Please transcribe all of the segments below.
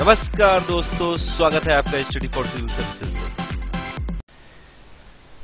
नमस्कार दोस्तों स्वागत है आपका स्टडी फॉर सिविल सर्विसेज़ में।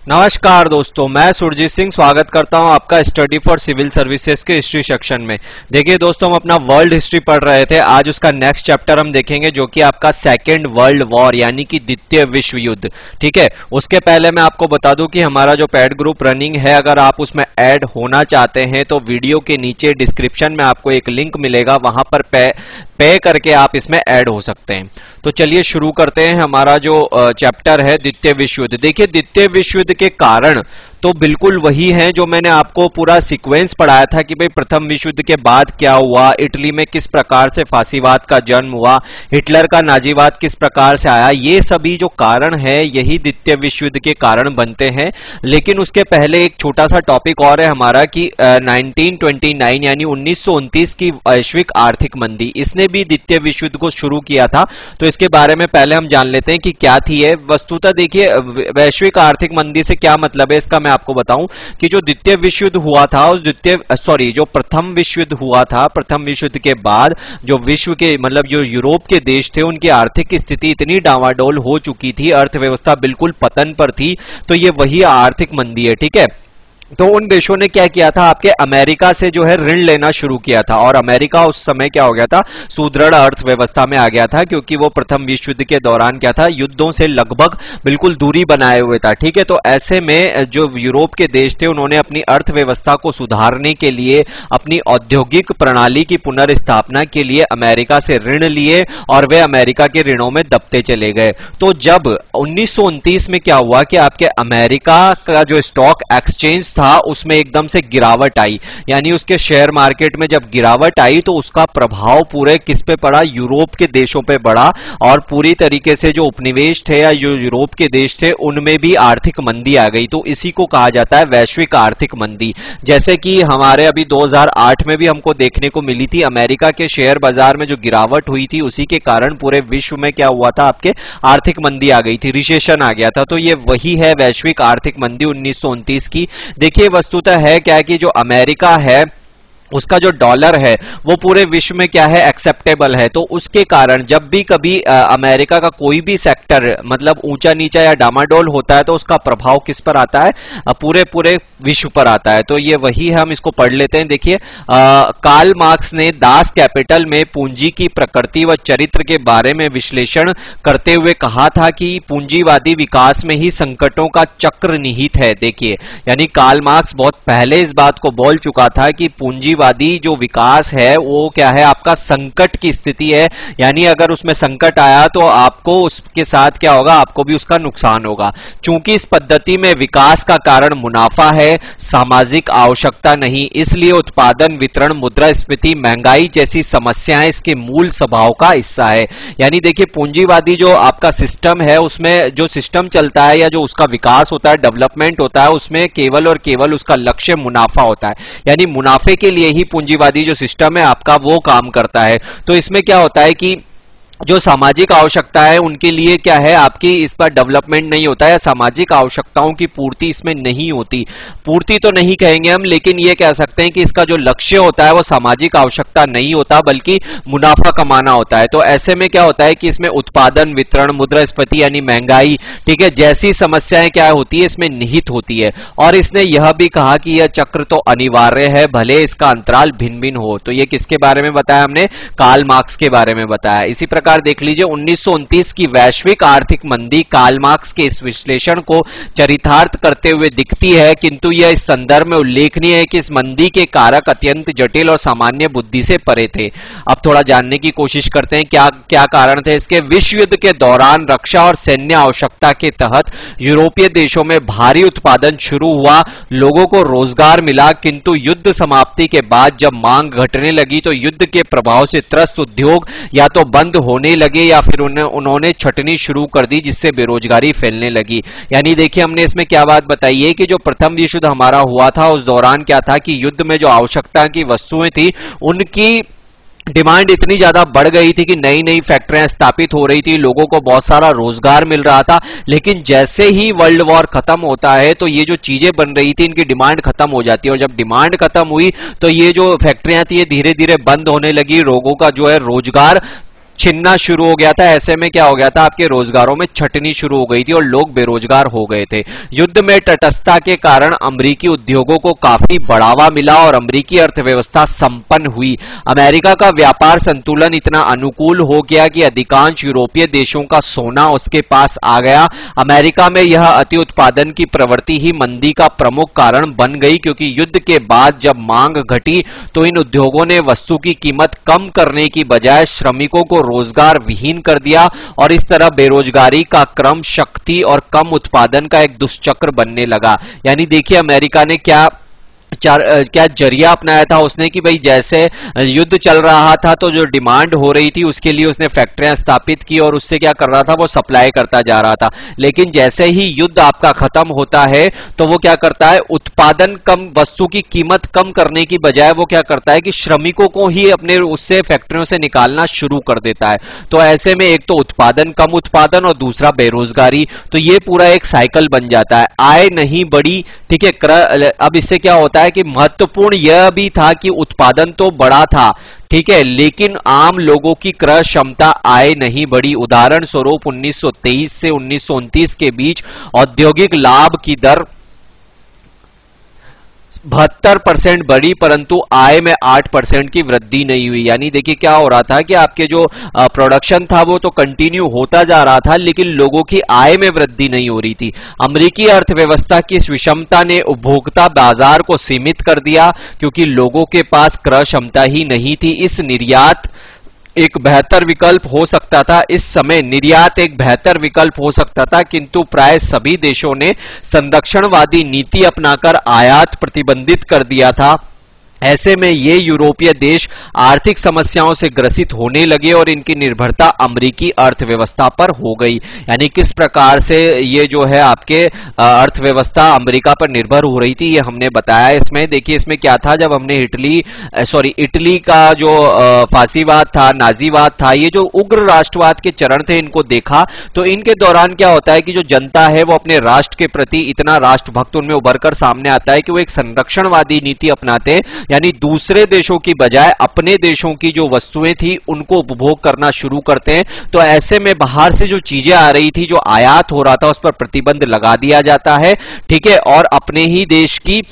नमस्कार दोस्तों, मैं सुरजीत सिंह स्वागत करता हूँ आपका स्टडी फॉर सिविल सर्विसेज़ के हिस्ट्री सेक्शन में। देखिए दोस्तों, हम अपना वर्ल्ड हिस्ट्री पढ़ रहे थे। आज उसका नेक्स्ट चैप्टर हम देखेंगे, जो कि आपका सेकेंड वर्ल्ड वॉर यानी कि द्वितीय विश्व युद्ध। ठीक है? उसके पहले मैं आपको बता दूँ कि हमारा जो पैड ग्रुप रनिंग है, अगर आप उसमें ऐड होना चाहते हैं तो वीडियो के नीचे डिस्क्रिप्शन में आपको एक लिंक मिलेगा। वहाँ पर पे पे करके आप इसमें ऐड हो सकते हैं। तो चलिए शुरू करते हैं हमारा जो चैप्टर है द्वितीय विश्व युद्ध। देखिए, द्वितीय विश्व युद्ध के कारण तो बिल्कुल वही है जो मैंने आपको पूरा सीक्वेंस पढ़ाया था कि भाई प्रथम विश्व युद्ध के बाद क्या हुआ, इटली में किस प्रकार से फांसीवाद का जन्म हुआ, हिटलर का नाजीवाद किस प्रकार से आया, ये सभी जो कारण है, यही द्वितीय विश्व युद्ध के कारण बनते हैं। लेकिन उसके पहले एक छोटा सा टॉपिक और है हमारा कि नाइनटीन यानी उन्नीस की वैश्विक आर्थिक मंदी। इसने भी द्वितीय विश्व युद्ध को शुरू किया था तो इसके बारे में पहले हम जान लेते हैं कि क्या थी है वस्तुतः देखिए, वैश्विक आर्थिक मंदी से क्या मतलब है, इसका मैं आपको बताऊँ कि जो द्वितीय विश्व युद्ध हुआ था, उस द्वितीय सॉरी जो प्रथम विश्व युद्ध हुआ था, प्रथम विश्व युद्ध के बाद जो विश्व के मतलब जो यूरोप के देश थे, उनकी आर्थिक स्थिति इतनी डावाडोल हो चुकी थी, अर्थव्यवस्था बिल्कुल पतन पर थी तो ये वही आर्थिक मंदी है, ठीक है? तो उन देशों ने क्या किया था? आपके अमेरिका से जो है ऋण लेना शुरू किया था। और अमेरिका उस समय क्या हो गया था? सुदृढ़ अर्थव्यवस्था में आ गया था, क्योंकि वो प्रथम विश्व युद्ध के दौरान क्या था? युद्धों से लगभग बिल्कुल दूरी बनाए हुए था, ठीक है? तो ऐसे में, जो यूरोप के देश थे, उन्होंने अपनी अर्थव्यवस्था को सुधारने के लिए, अपनी औद्योगिक प्रणाली की पुनर्स्थापना के लिए अमेरिका से ऋण लिए और वे अमेरिका के ऋणों में दबते चले गए। तो जब उन्नीस सौ उनतीस में क्या हुआ कि आपके अमेरिका का जो स्टॉक एक्सचेंज था था, उसमें एकदम से गिरावट आई। यानी उसके शेयर मार्केट में जब गिरावट आई तो उसका प्रभाव पूरे किस पे पड़ा? यूरोप के देशों पे पड़ा। और पूरी तरीके से जो उपनिवेश थे या जो यूरोप के देश थे, उनमें भी आर्थिक मंदी आ गई। तो इसी को कहा जाता है वैश्विक आर्थिक मंदी। जैसे कि हमारे अभी 2008 में भी हमको देखने को मिली थी, अमेरिका के शेयर बाज़ार में जो गिरावट हुई थी, उसी के कारण पूरे विश्व में क्या हुआ था? आपके आर्थिक मंदी आ गई थी रिसेशन आ गया था। तो ये वही है वैश्विक आर्थिक मंदी उन्नीस की। देखिए वस्तुतः है क्या कि जो अमेरिका है उसका जो डॉलर है वो पूरे विश्व में क्या है एक्सेप्टेबल है। तो उसके कारण जब भी कभी आ, अमेरिका का कोई भी सेक्टर मतलब ऊँचा नीचा या डामाडोल होता है तो उसका प्रभाव किस पर आता है? पूरे पूरे विश्व पर आता है। तो ये वही है हम इसको पढ़ लेते हैं। देखिए कार्ल मार्क्स ने दास कैपिटल में पूंजी की प्रकृति व चरित्र के बारे में विश्लेषण करते हुए कहा था कि पूंजीवादी विकास में ही संकटों का चक्र निहित है। देखिए यानी कार्ल मार्क्स बहुत पहले इस बात को बोल चुका था कि पूंजी पूंजीवादी जो विकास है, वो क्या है? आपका संकट की स्थिति है। यानी अगर उसमें संकट आया तो आपको उसके साथ क्या होगा? आपको भी उसका नुकसान होगा। चूँकि इस पद्धति में विकास का कारण मुनाफा है, सामाजिक आवश्यकता नहीं, इसलिए उत्पादन, वितरण मुद्रा स्फीति महँगाई जैसी समस्याएँ इसके मूल स्वभाव का हिस्सा है। यानी देखिए, पूंजीवादी जो आपका सिस्टम है, उसमें जो सिस्टम चलता है या जो उसका विकास होता है, डेवलपमेंट होता है, उसमें केवल और केवल उसका लक्ष्य मुनाफा होता है। यानी मुनाफे के लिए ही पूंजीवादी जो सिस्टम है, आपका वो काम करता है। तो इसमें क्या होता है कि जो सामाजिक आवश्यकता है, उनके लिए क्या है? आपकी इस पर डेवलपमेंट नहीं होता है सामाजिक आवश्यकताओं की पूर्ति इसमें नहीं होती। पूर्ति तो नहीं कहेंगे हम, लेकिन ये कह सकते हैं कि इसका जो लक्ष्य होता है, वो सामाजिक आवश्यकता नहीं होता, बल्कि मुनाफा कमाना होता है। तो ऐसे में क्या होता है कि इसमें उत्पादन, वितरण, मुद्रास्फीति यानी महँगाई, ठीक है, जैसी समस्याएँ क्या होती है, इसमें निहित होती है। और इसने यह भी कहा कि यह चक्र तो अनिवार्य है, भले इसका अंतराल भिन्न भिन्न हो। तो ये किसके बारे में बताया हमने? काल मार्क्स के बारे में बताया। इसी प्रकार प्रकार देख लीजिए, उन्नीस की वैश्विक आर्थिक मंदी कालमार्क्स के इस विश्लेषण को चरितार्थ करते हुए दिखती है, किंतु यह इस संदर्भ में उल्लेखनीय है कि इस मंदी के कारक अत्यंत जटिल और सामान्य बुद्धि से परे थे। अब थोड़ा जानने की कोशिश करते हैं, क्या क्या कारण थे इसके। विश्व युद्ध के दौरान रक्षा और सैन्य आवश्यकता के तहत यूरोपीय देशों में भारी उत्पादन शुरू हुआ, लोगों को रोज़गार मिला, किंतु युद्ध समाप्ति के बाद जब मांग घटने लगी तो युद्ध के प्रभाव से त्रस्त उद्योग या तो बंद होने होने लगे या फिर उन्हें उन्होंने छटनी शुरू कर दी जिससे बेरोजगारी फैलने लगी। यानी देखिए, हमने इसमें क्या बात बताई है कि जो प्रथम विश्व युद्ध हमारा हुआ था, उस दौरान क्या था कि युद्ध में जो आवश्यकता की वस्तुएँ थी, उनकी डिमांड इतनी ज़्यादा बढ़ गई थी कि नई नई फैक्ट्रियाँ स्थापित हो रही थी, लोगों को बहुत सारा रोज़गार मिल रहा था। लेकिन जैसे ही वर्ल्ड वॉर खत्म होता है तो ये जो चीज़ें बन रही थी, इनकी डिमांड खत्म हो जाती है। और जब डिमांड खत्म हुई तो ये जो फैक्ट्रियाँ थी, ये धीरे धीरे बंद होने लगी। लोगों का जो है रोज़गार छिनना शुरू हो गया था, ऐसे में क्या हो गया था, आपके रोजगारों में छटनी शुरू हो गई थी और लोग बेरोजगार हो गए थे। युद्ध में तटस्थता के कारण अमरीकी उद्योगों को काफ़ी बढ़ावा मिला और अमरीकी अर्थव्यवस्था संपन्न हुई। अमेरिका का व्यापार संतुलन इतना अनुकूल हो गया कि अधिकांश यूरोपीय देशों का सोना उसके पास आ गया। अमेरिका में यह अति उत्पादन की प्रवृत्ति ही मंदी का प्रमुख कारण बन गई, क्योंकि युद्ध के बाद जब मांग घटी तो इन उद्योगों ने वस्तु की कीमत कम करने की बजाय श्रमिकों को रोज़गार विहीन कर दिया और इस तरह बेरोजगारी का क्रम, शक्ति और कम उत्पादन का एक दुष्चक्र बनने लगा। यानी देखिए अमेरिका ने क्या क्या ज़रिया अपनाया था उसने कि भाई जैसे युद्ध चल रहा था तो जो डिमांड हो रही थी उसके लिए उसने फैक्ट्रियाँ स्थापित की और उससे क्या कर रहा था, वो सप्लाई करता जा रहा था। लेकिन जैसे ही युद्ध आपका खत्म होता है तो वो क्या करता है, उत्पादन कम, वस्तु की कीमत कम करने की बजाय वो क्या करता है कि श्रमिकों को ही अपने उससे फैक्ट्रियों से निकालना शुरू कर देता है। तो ऐसे में एक तो उत्पादन कम उत्पादन और दूसरा बेरोजगारी। तो ये पूरा एक साइकिल बन जाता है। आय नहीं बढ़ी, ठीक है अब इससे क्या होता है कि महत्वपूर्ण यह भी था कि उत्पादन तो बड़ा था, ठीक है, लेकिन आम लोगों की क्रय क्षमता आय नहीं। बढ़ी उदाहरण स्वरूप 1923 से उन्नीस सौ उनतीस के बीच औद्योगिक लाभ की दर बहत्तर परसेंट बढ़ी, परंतु आय में आठ परसेंट की वृद्धि नहीं हुई। यानी देखिए क्या हो रहा था कि आपके जो प्रोडक्शन था वो तो कंटिन्यू होता जा रहा था, लेकिन लोगों की आय में वृद्धि नहीं हो रही थी। अमरीकी अर्थव्यवस्था की विषमता ने उपभोक्ता बाज़ार को सीमित कर दिया, क्योंकि लोगों के पास क्रय क्षमता ही नहीं थी। इस निर्यात एक बेहतर विकल्प हो सकता था। इस समय निर्यात एक बेहतर विकल्प हो सकता था, किंतु प्राय सभी देशों ने संरक्षणवादी नीति अपनाकर आयात प्रतिबंधित कर दिया था। ऐसे में ये यूरोपीय देश आर्थिक समस्याओं से ग्रसित होने लगे और इनकी निर्भरता अमरीकी अर्थव्यवस्था पर हो गई। यानी किस प्रकार से ये जो है आपके अर्थव्यवस्था अमेरिका पर निर्भर हो रही थी, ये हमने बताया। इसमें देखिए, इसमें क्या था? जब हमने इटली सॉरी, इटली का जो फांसीवाद था, नाजीवाद था, ये जो उग्र राष्ट्रवाद के चरण थे, इनको देखा। तो इनके दौरान क्या होता है कि जो जनता है, वो अपने राष्ट्र के प्रति इतना राष्ट्रभक्त उनमें उभरकर सामने आता है कि वो एक संरक्षणवादी नीति अपनाते। यानी दूसरे देशों की बजाय अपने देशों की जो वस्तुएँ थी, उनको उपभोग करना शुरू करते हैं। तो ऐसे में बाहर से जो चीज़ें आ रही थी, जो आयात हो रहा था, उस पर प्रतिबंध लगा दिया जाता है, ठीक है? और अपने ही देश की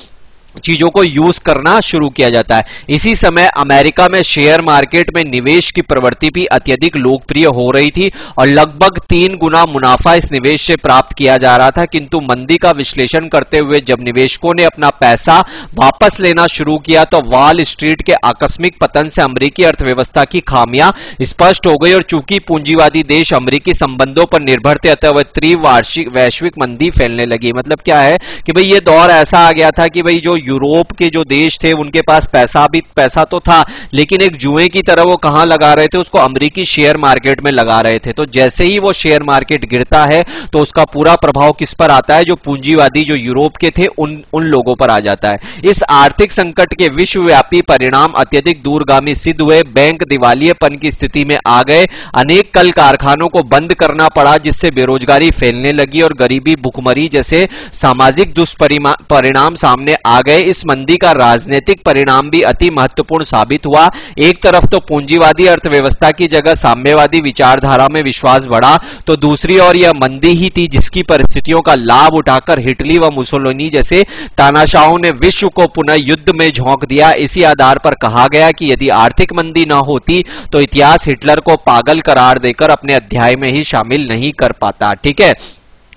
चीज़ों को यूज़ करना शुरू किया जाता है। इसी समय अमेरिका में शेयर मार्केट में निवेश की प्रवृत्ति भी अत्यधिक लोकप्रिय हो रही थी और लगभग तीन गुना मुनाफा इस निवेश से प्राप्त किया जा रहा था। किंतु मंदी का विश्लेषण करते हुए जब निवेशकों ने अपना पैसा वापस लेना शुरू किया तो वॉल स्ट्रीट के आकस्मिक पतन से अमरीकी अर्थव्यवस्था की खामियाँ स्पष्ट हो गई और चूँकि पूंजीवादी देश अमरीकी संबंधों पर निर्भर थे, अतः त्रिवार्षिक वैश्विक मंदी फैलने लगी। मतलब क्या है कि भाई ये दौर ऐसा आ गया था कि भाई जो यूरोप के जो देश थे, उनके पास पैसा भी, पैसा तो था, लेकिन एक जुए की तरह वो कहाँ लगा रहे थे, उसको अमरीकी शेयर मार्केट में लगा रहे थे। तो जैसे ही वो शेयर मार्केट गिरता है तो उसका पूरा प्रभाव किस पर आता है? जो पूंजीवादी, जो यूरोप के थे, उन उन लोगों पर आ जाता है। इस आर्थिक संकट के विश्वव्यापी परिणाम अत्यधिक दूरगामी सिद्ध हुए। बैंक दिवालियेपन की स्थिति में आ गए। अनेक कल कारखानों को बंद करना पड़ा, जिससे बेरोजगारी फैलने लगी और गरीबी भुखमरी जैसे सामाजिक दुष्परिणाम सामने आ गए। गए। इस मंदी का राजनीतिक परिणाम भी अति महत्वपूर्ण साबित हुआ। एक तरफ़ तो पूंजीवादी अर्थव्यवस्था की जगह साम्यवादी विचारधारा में विश्वास बढ़ा तो दूसरी ओर यह मंदी ही थी जिसकी परिस्थितियों का लाभ उठाकर हिटली व मुसोलोनी जैसे तानाशाहों ने विश्व को पुनः युद्ध में झोंक दिया। इसी आधार पर कहा गया कि यदि आर्थिक मंदी न होती तो इतिहास हिटलर को पागल करार देकर अपने अध्याय में ही शामिल नहीं कर पाता। ठीक है?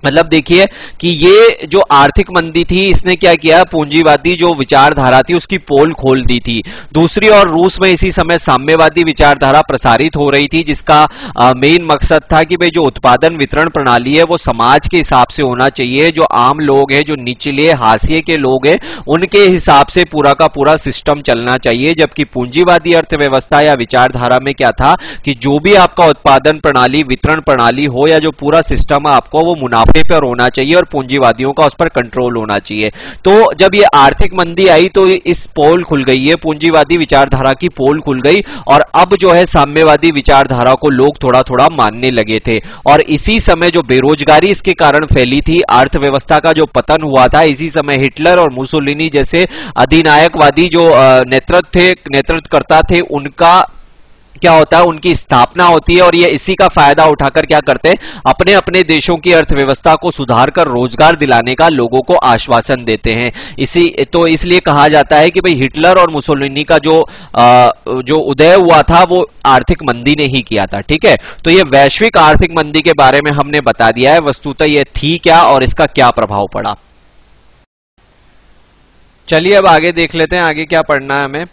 मतलब देखिए कि ये जो आर्थिक मंदी थी, इसने क्या किया? पूंजीवादी जो विचारधारा थी, उसकी पोल खोल दी थी। दूसरी ओर रूस में इसी समय साम्यवादी विचारधारा प्रसारित हो रही थी, जिसका मेन मकसद था कि भाई जो उत्पादन वितरण प्रणाली है, वो समाज के हिसाब से होना चाहिए। जो आम लोग हैं, जो निचले, हाशिए के लोग हैं, उनके हिसाब से पूरा का पूरा सिस्टम चलना चाहिए। जबकि पूंजीवादी अर्थव्यवस्था या विचारधारा में क्या था कि जो भी आपका उत्पादन प्रणाली, वितरण प्रणाली हो या जो पूरा सिस्टम है आपको वो मुनाफा मुनाफे पर होना चाहिए और पूंजीवादियों का उस पर कंट्रोल होना चाहिए। तो जब ये आर्थिक मंदी आई तो इस पोल खुल गई है पूंजीवादी विचारधारा की पोल खुल गई और अब जो है साम्यवादी विचारधारा को लोग थोड़ा थोड़ा मानने लगे थे। और इसी समय जो बेरोजगारी इसके कारण फैली थी, अर्थव्यवस्था का जो पतन हुआ था, इसी समय हिटलर और मुसोलिनी जैसे अधिनायकवादी जो नेतृत्व थे नेतृत्व करता थे, उनका क्या होता है उनकी स्थापना होती है और ये इसी का फ़ायदा उठाकर क्या करते हैं? अपने अपने देशों की अर्थव्यवस्था को सुधार कर रोज़गार दिलाने का लोगों को आश्वासन देते हैं। इसी तो इसलिए कहा जाता है कि भाई हिटलर और मुसोलिनी का जो आ, जो उदय हुआ था वो आर्थिक मंदी ने ही किया था ठीक है? तो ये वैश्विक आर्थिक मंदी के बारे में हमने बता दिया है। वस्तुतः ये थी क्या और इसका क्या प्रभाव पड़ा? चलिए अब आगे देख लेते हैं आगे क्या पढ़ना है हमें।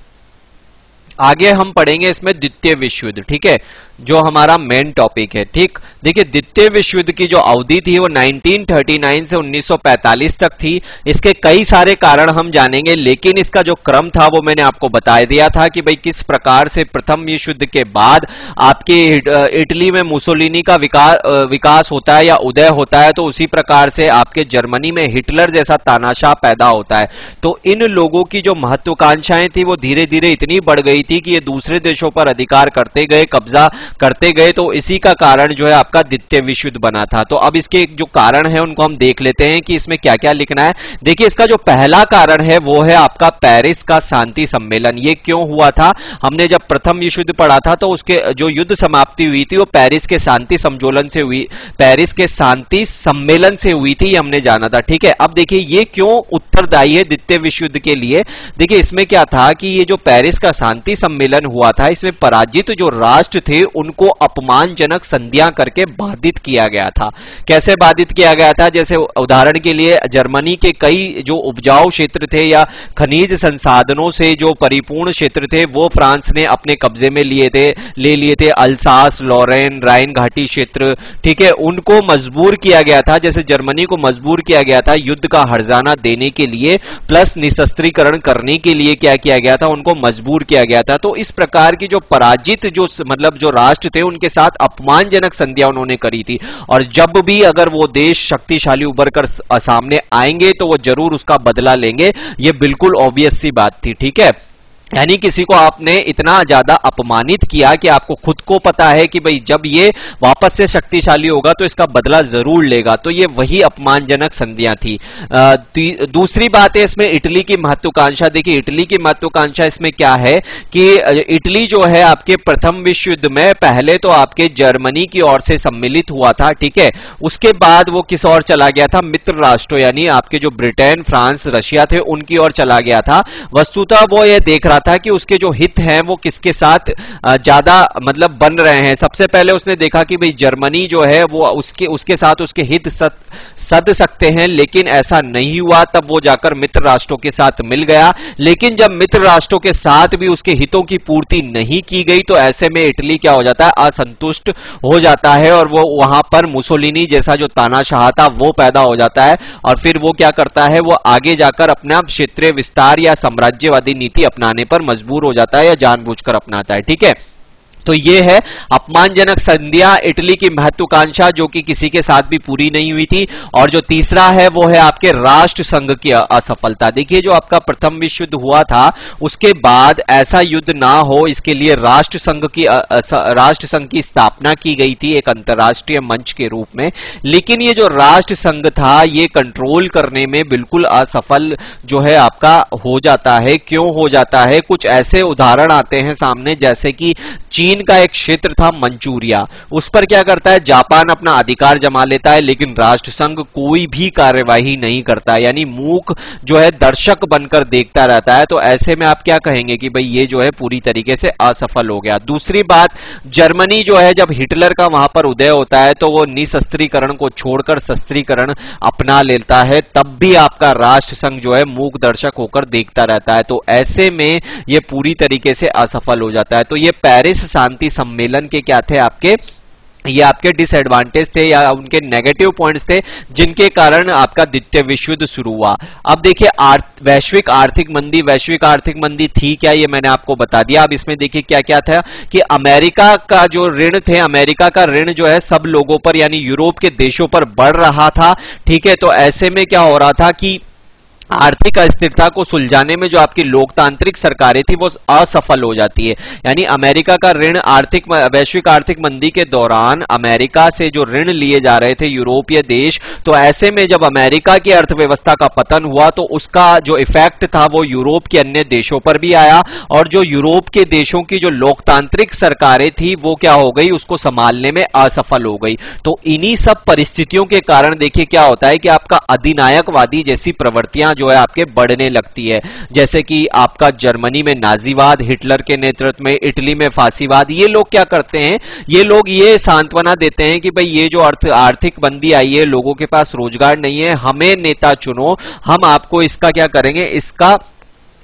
आगे हम पढ़ेंगे इसमें द्वितीय विश्व युद्ध ठीक है? जो हमारा मेन टॉपिक है, ठीक? देखिए, द्वितीय विश्व युद्ध की जो अवधि थी, वो 1939 से 1945 तक थी। इसके कई सारे कारण हम जानेंगे, लेकिन इसका जो क्रम था, वो मैंने आपको बता दिया था कि भाई किस प्रकार से प्रथम विश्व युद्ध के बाद आपके इटली में मुसोलिनी का विकास विकास होता है या उदय होता है तो उसी प्रकार से आपके जर्मनी में हिटलर जैसा तानाशाह पैदा होता है। तो इन लोगों की जो महत्वाकांक्षाएँ थी, वो धीरे धीरे इतनी बढ़ गई थी कि ये दूसरे देशों पर अधिकार करते गए, कब्जा करते गए तो इसी का कारण जो है आपका द्वितीय विश्व युद्ध बना था। तो अब इसके जो कारण है, उनको हम देख लेते हैं कि इसमें क्या क्या लिखना है। देखिए, इसका जो पहला कारण है, वो है आपका पेरिस का शांति सम्मेलन। ये क्यों हुआ था? हमने जब प्रथम युद्ध पढ़ा था तो उसके जो युद्ध समाप्ति हुई थी, वो पेरिस के शांति समझोलन से हुई, पेरिस के शांति सम्मेलन से हुई थी हमने जाना था। ठीक है, अब देखिए, ये क्यों उत्तरदायी है द्वितीय विश्व युद्ध के लिए? देखिए, इसमें क्या था कि ये जो पेरिस का शांति सम्मेलन हुआ था, इसमें पराजित जो राष्ट्र थे उनको अपमानजनक संध्या करके बाधित किया गया था। कैसे बाधित किया गया था? जैसे उदाहरण के लिए, जर्मनी के कई जो उपजाऊ क्षेत्र थे या खनिज संसाधनों से जो परिपूर्ण क्षेत्र थे, वो फ्रांस ने अपने कब्जे में लिए थे, ले लिए थे। अल्सास, लॉरेन, राइन घाटी क्षेत्र, ठीक है? उनको मजबूर किया गया था। जैसे जर्मनी को मजबूर किया गया था युद्ध का हर्जाना देने के लिए, प्लस निशस्त्रीकरण करने के लिए क्या किया गया था? उनको मजबूर किया गया था। तो इस प्रकार की जो पराजित, जो मतलब जो राष्ट्र थे, उनके साथ अपमानजनक संध्या उन्होंने करी थी। और जब भी अगर वो देश शक्तिशाली उभर कर सामने आएँगे तो वो ज़रूर उसका बदला लेंगे। ये बिल्कुल ऑब्वियस सी बात थी, ठीक है? यानी किसी को आपने इतना ज़्यादा अपमानित किया कि आपको खुद को पता है कि भाई जब ये वापस से शक्तिशाली होगा तो इसका बदला ज़रूर लेगा। तो ये वही अपमानजनक संधियाँ थी। दूसरी बात है इसमें इटली की महत्वाकांक्षा। देखिए, इटली की महत्वाकांक्षा इसमें क्या है कि इटली जो है आपके प्रथम विश्व युद्ध में पहले तो आपके जर्मनी की ओर से सम्मिलित हुआ था, ठीक है? उसके बाद वो किस और चला गया था? मित्र राष्ट्रों, यानी आपके जो ब्रिटेन, फ्रांस, रशिया थे, उनकी ओर चला गया था। वस्तुतः वो ये देख रहा था कि उसके जो हित हैं वो किसके साथ ज़्यादा मतलब बन रहे हैं। सबसे पहले उसने देखा कि भाई जर्मनी जो है वो उसके उसके साथ उसके हित सद, सद सकते हैं लेकिन ऐसा नहीं हुआ। तब वो जाकर मित्र राष्ट्रों के साथ मिल गया। लेकिन जब मित्र राष्ट्रों के साथ भी उसके हितों की पूर्ति नहीं की गई तो ऐसे में इटली क्या हो जाता है? असंतुष्ट हो जाता है और वो वहाँ पर मुसोलिनी जैसा जो तानाशाह था वो पैदा हो जाता है। और फिर वो क्या करता है? वो आगे जाकर अपना क्षेत्रीय विस्तार या साम्राज्यवादी नीति अपनाने पर मजबूर हो जाता है या जानबूझकर अपनाता है ठीक है? तो ये है अपमानजनक संध्या इटली की महत्वाकांक्षा जो कि किसी के साथ भी पूरी नहीं हुई थी। और जो तीसरा है, वो है आपके राष्ट्र संघ की असफलता। देखिए, जो आपका प्रथम विश्व युद्ध हुआ था, उसके बाद ऐसा युद्ध ना हो, इसके लिए राष्ट्र संघ की राष्ट्र संघ की स्थापना की गई थी एक अंतर्राष्ट्रीय मंच के रूप में। लेकिन ये जो राष्ट्र संघ था, ये कंट्रोल करने में बिल्कुल असफल जो है आपका हो जाता है। क्यों हो जाता है? कुछ ऐसे उदाहरण आते हैं सामने, जैसे कि चीन चीन का एक क्षेत्र था मंचूरिया। उस पर क्या करता है? जापान अपना अधिकार जमा लेता है, लेकिन राष्ट्र संघ कोई भी कार्यवाही नहीं करता। यानी मूक जो है, दर्शक बनकर देखता रहता है। तो ऐसे में आप क्या कहेंगे कि भाई ये जो है, पूरी तरीके से असफल हो गया। दूसरी बात, जर्मनी जो है, जब हिटलर का वहाँ पर उदय होता है तो वो निशस्त्रीकरण को छोड़कर शस्त्रीकरण अपना लेता है। तब भी आपका राष्ट्र संघ जो है, मूक दर्शक होकर देखता रहता है। तो ऐसे में ये पूरी तरीके से असफल हो जाता है। तो ये पेरिस शांति सम्मेलन के क्या थे आपके? ये आपके डिसएडवांटेज थे या उनके नेगेटिव पॉइंट्स थे जिनके कारण आपका द्वितीय विश्व युद्ध शुरू हुआ। अब देखिए आर्थ, वैश्विक आर्थिक मंदी वैश्विक आर्थिक मंदी थी क्या? ये मैंने आपको बता दिया। अब इसमें देखिए क्या क्या था कि अमेरिका का जो ऋण थे अमेरिका का ऋण जो है सब लोगों पर यानी यूरोप के देशों पर बढ़ रहा था। ठीक है तो ऐसे में क्या हो रहा था कि आर्थिक अस्थिरता को सुलझाने में जो आपकी लोकतांत्रिक सरकारें थी, वो असफल हो जाती है। यानी अमेरिका का ऋण आर्थिक वैश्विक आर्थिक मंदी के दौरान अमेरिका से जो ऋण लिए जा रहे थे यूरोपीय देश तो ऐसे में जब अमेरिका की अर्थव्यवस्था का पतन हुआ तो उसका जो इफ़ेक्ट था, वो यूरोप के अन्य देशों पर भी आया। और जो यूरोप के देशों की जो लोकतांत्रिक सरकारें थी, वो क्या हो गई, उसको संभालने में असफल हो गई। तो इन्हीं सब परिस्थितियों के कारण देखिए, क्या होता है कि आपका अधिनायकवादी जैसी प्रवृत्तियाँ जो है आपके बढ़ने लगती है। जैसे कि आपका जर्मनी में नाजीवाद, हिटलर के नेतृत्व में, इटली में फांसीवाद, ये लोग क्या करते हैं? ये लोग ये सांत्वना देते हैं कि भाई ये जो अर्थ, आर्थिक बंदी आई है, लोगों के पास रोज़गार नहीं है, हमें नेता चुनो, हम आपको इसका क्या करेंगे? इसका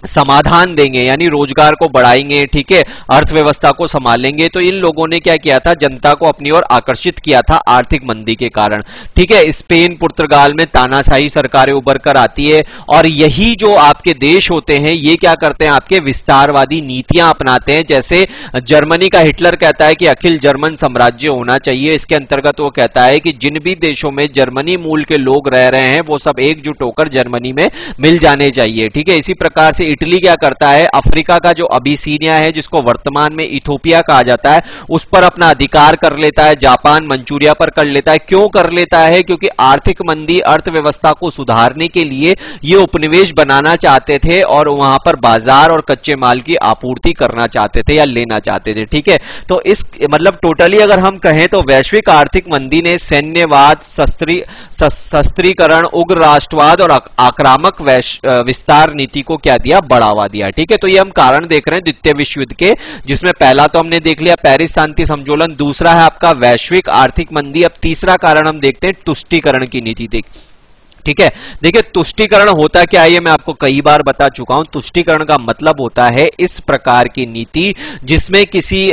समाधान देंगे, यानी रोज़गार को बढ़ाएँगे, ठीक है, अर्थव्यवस्था को संभालेंगे तो इन लोगों ने क्या किया था? जनता को अपनी ओर आकर्षित किया था आर्थिक मंदी के कारण। ठीक है, स्पेन, पुर्तगाल में तानाशाही सरकारें उभर कर आती है, और यही जो आपके देश होते हैं, ये क्या करते हैं? आपके विस्तारवादी नीतियाँ अपनाते हैं, जैसे जर्मनी का हिटलर कहता है कि अखिल जर्मन साम्राज्य होना चाहिए। इसके अंतर्गत वो कहता है कि जिन भी देशों में जर्मनी मूल के लोग रह रहे हैं, वो सब एकजुट होकर जर्मनी में मिल जाने चाहिए, ठीक है। इसी प्रकार से इटली क्या करता है? अफ्रीका का जो अबिसीनिया है, जिसको वर्तमान में इथोपिया कहा जाता है, उस पर अपना अधिकार कर लेता है, जापान मंचूरिया पर कर लेता है। क्यों कर लेता है? क्योंकि आर्थिक मंदी, अर्थव्यवस्था को सुधारने के लिए ये उपनिवेश बनाना चाहते थे और वहाँ पर बाज़ार और कच्चे माल की आपूर्ति करना चाहते थे या लेना चाहते थे, ठीक है? तो इस मतलब टोटली अगर हम कहें तो वैश्विक आर्थिक मंदी ने सैन्यवाद शस्त्रीकरण उग्र राष्ट्रवाद और आक्रामक विस्तार नीति को क्या दिया? बढ़ावा दिया। ठीक है तो ये हम कारण देख रहे हैं द्वितीय विश्व युद्ध के, जिसमें पहला तो हमने देख लिया पेरिस शांति समझोलन दूसरा है आपका वैश्विक आर्थिक मंदी, अब तीसरा कारण हम देखते हैं तुष्टिकरण की नीति देख। ठीक है? देखिए, तुष्टिकरण होता क्या है, ये मैं आपको कई बार बता चुका हूँ। तुष्टिकरण का मतलब होता है इस प्रकार की नीति जिसमें किसी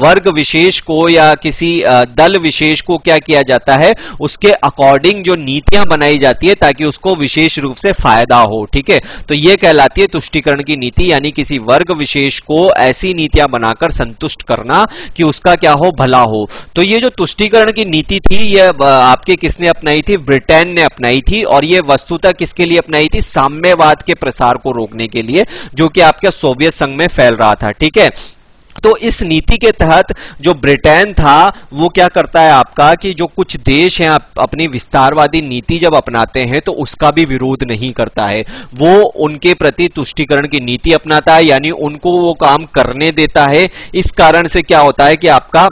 वर्ग विशेष को या किसी दल विशेष को क्या किया जाता है, उसके अकॉर्डिंग जो नीतियाँ बनाई जाती है ताकि उसको विशेष रूप से फ़ायदा हो, ठीक है? तो यह कहलाती है तुष्टिकरण की नीति, यानी किसी वर्ग विशेष को ऐसी नीतियाँ बनाकर संतुष्ट करना कि उसका क्या हो, भला हो। तो ये जो तुष्टिकरण की नीति थी यह आपके किसने अपनाई थी? ब्रिटेन ने अपनाई थी और ये वस्तुता किसके लिए अपनाई थी? साम्यवाद के प्रसार को रोकने के लिए, जो कि आपके सोवियत संघ में फैल रहा था, ठीक है? तो इस नीति के तहत जो ब्रिटेन था, वो क्या करता है आपका कि जो कुछ देश हैं अपनी विस्तारवादी नीति जब अपनाते हैं तो उसका भी विरोध नहीं करता है। वो उनके प्रति तुष्टिकरण की नीति अपनाता है, यानी उनको वो काम करने देता है। इस कारण से क्या होता है कि आपका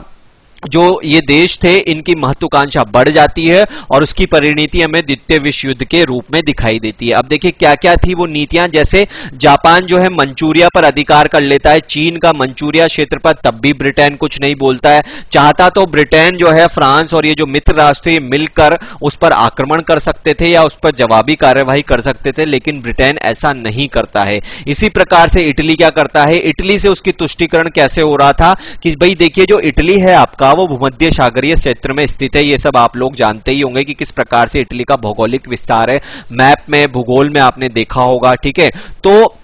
जो ये देश थे, इनकी महत्वाकांक्षा बढ़ जाती है और उसकी परिणति हमें द्वितीय विश्व युद्ध के रूप में दिखाई देती है। अब देखिए क्या क्या थी वो नीतियाँ? जैसे जापान जो है मंचूरिया पर अधिकार कर लेता है, चीन का मंचूरिया क्षेत्र पर तब भी ब्रिटेन कुछ नहीं बोलता है। चाहता तो ब्रिटेन जो है फ्रांस और ये जो मित्र राष्ट्र मिलकर उस पर आक्रमण कर सकते थे या उस पर जवाबी कार्यवाही कर सकते थे, लेकिन ब्रिटेन ऐसा नहीं करता है। इसी प्रकार से इटली क्या करता है? इटली से उसकी तुष्टिकरण कैसे हो रहा था? कि भाई देखिए, जो इटली है आपका होगा वो भूमध्य सागरीय क्षेत्र में स्थित है, ये सब आप लोग जानते ही होंगे कि किस प्रकार से इटली का भौगोलिक विस्तार है। मैप में, भूगोल में आपने देखा होगा, ठीक है? तो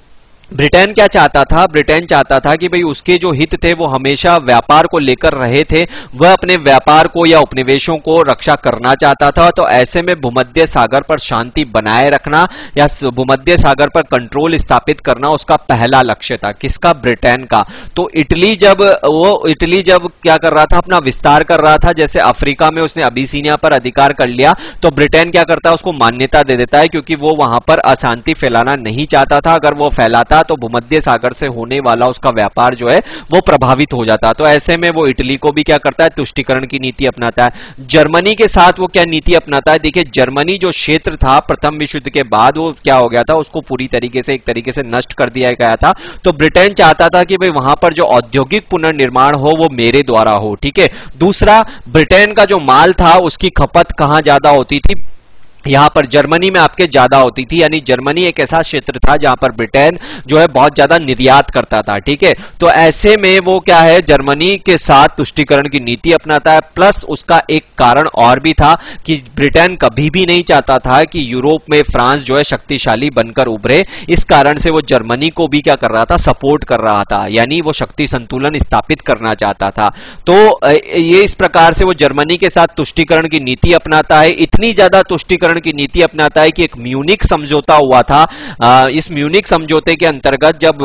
ब्रिटेन क्या चाहता था? ब्रिटेन चाहता था कि भाई उसके जो हित थे, वो हमेशा व्यापार को लेकर रहे थे। वह अपने व्यापार को या उपनिवेशों को रक्षा करना चाहता था। तो ऐसे में भूमध्य सागर पर शांति बनाए रखना या भूमध्य सागर पर कंट्रोल स्थापित करना उसका पहला लक्ष्य था। किसका? ब्रिटेन का। तो इटली जब, वो इटली जब क्या कर रहा था? अपना विस्तार कर रहा था। जैसे अफ्रीका में उसने अबिसीनिया पर अधिकार कर लिया तो ब्रिटेन क्या करता है? उसको मान्यता दे देता है, क्योंकि वो वहाँ पर अशांति फैलाना नहीं चाहता था। अगर वो फैलाता तो भूमध्य सागर से होने वाला उसका व्यापार जो है, वो प्रभावित हो जाता। तो ऐसे में वो इटली को भी क्या करता है? तुष्टिकरण की नीति अपनाता है। जर्मनी के साथ वो क्या नीति अपनाता है? देखिए, जर्मनी जो क्षेत्र था, प्रथम विश्व युद्ध के बाद वो क्या हो गया था? उसको पूरी तरीके से, एक तरीके से नष्ट कर दिया गया था। तो ब्रिटेन चाहता था कि भाई वहाँ पर जो औद्योगिक पुनर्निर्माण हो, वो मेरे द्वारा हो, ठीक है? दूसरा, ब्रिटेन का जो माल था, उसकी खपत कहाँ ज़्यादा होती थी? यहाँ पर जर्मनी में आपके ज़्यादा होती थी, यानी जर्मनी एक ऐसा क्षेत्र था जहाँ पर ब्रिटेन जो है बहुत ज़्यादा निर्यात करता था, ठीक है? तो ऐसे में वो क्या है, जर्मनी के साथ तुष्टिकरण की नीति अपनाता है, प्लस उसका एक कारण और भी था कि ब्रिटेन कभी भी नहीं चाहता था कि यूरोप में फ्रांस जो है शक्तिशाली बनकर उभरे। इस कारण से वो जर्मनी को भी क्या कर रहा था, सपोर्ट कर रहा था, यानी वो शक्ति संतुलन स्थापित करना चाहता था। तो ये इस प्रकार से वो जर्मनी के साथ तुष्टिकरण की नीति अपनाता है। इतनी ज़्यादा तुष्टिकरण तुष्टिकरण की नीति अपनाता है कि एक म्यूनिक समझौता हुआ था। इस म्यूनिक समझौते के अंतर्गत जब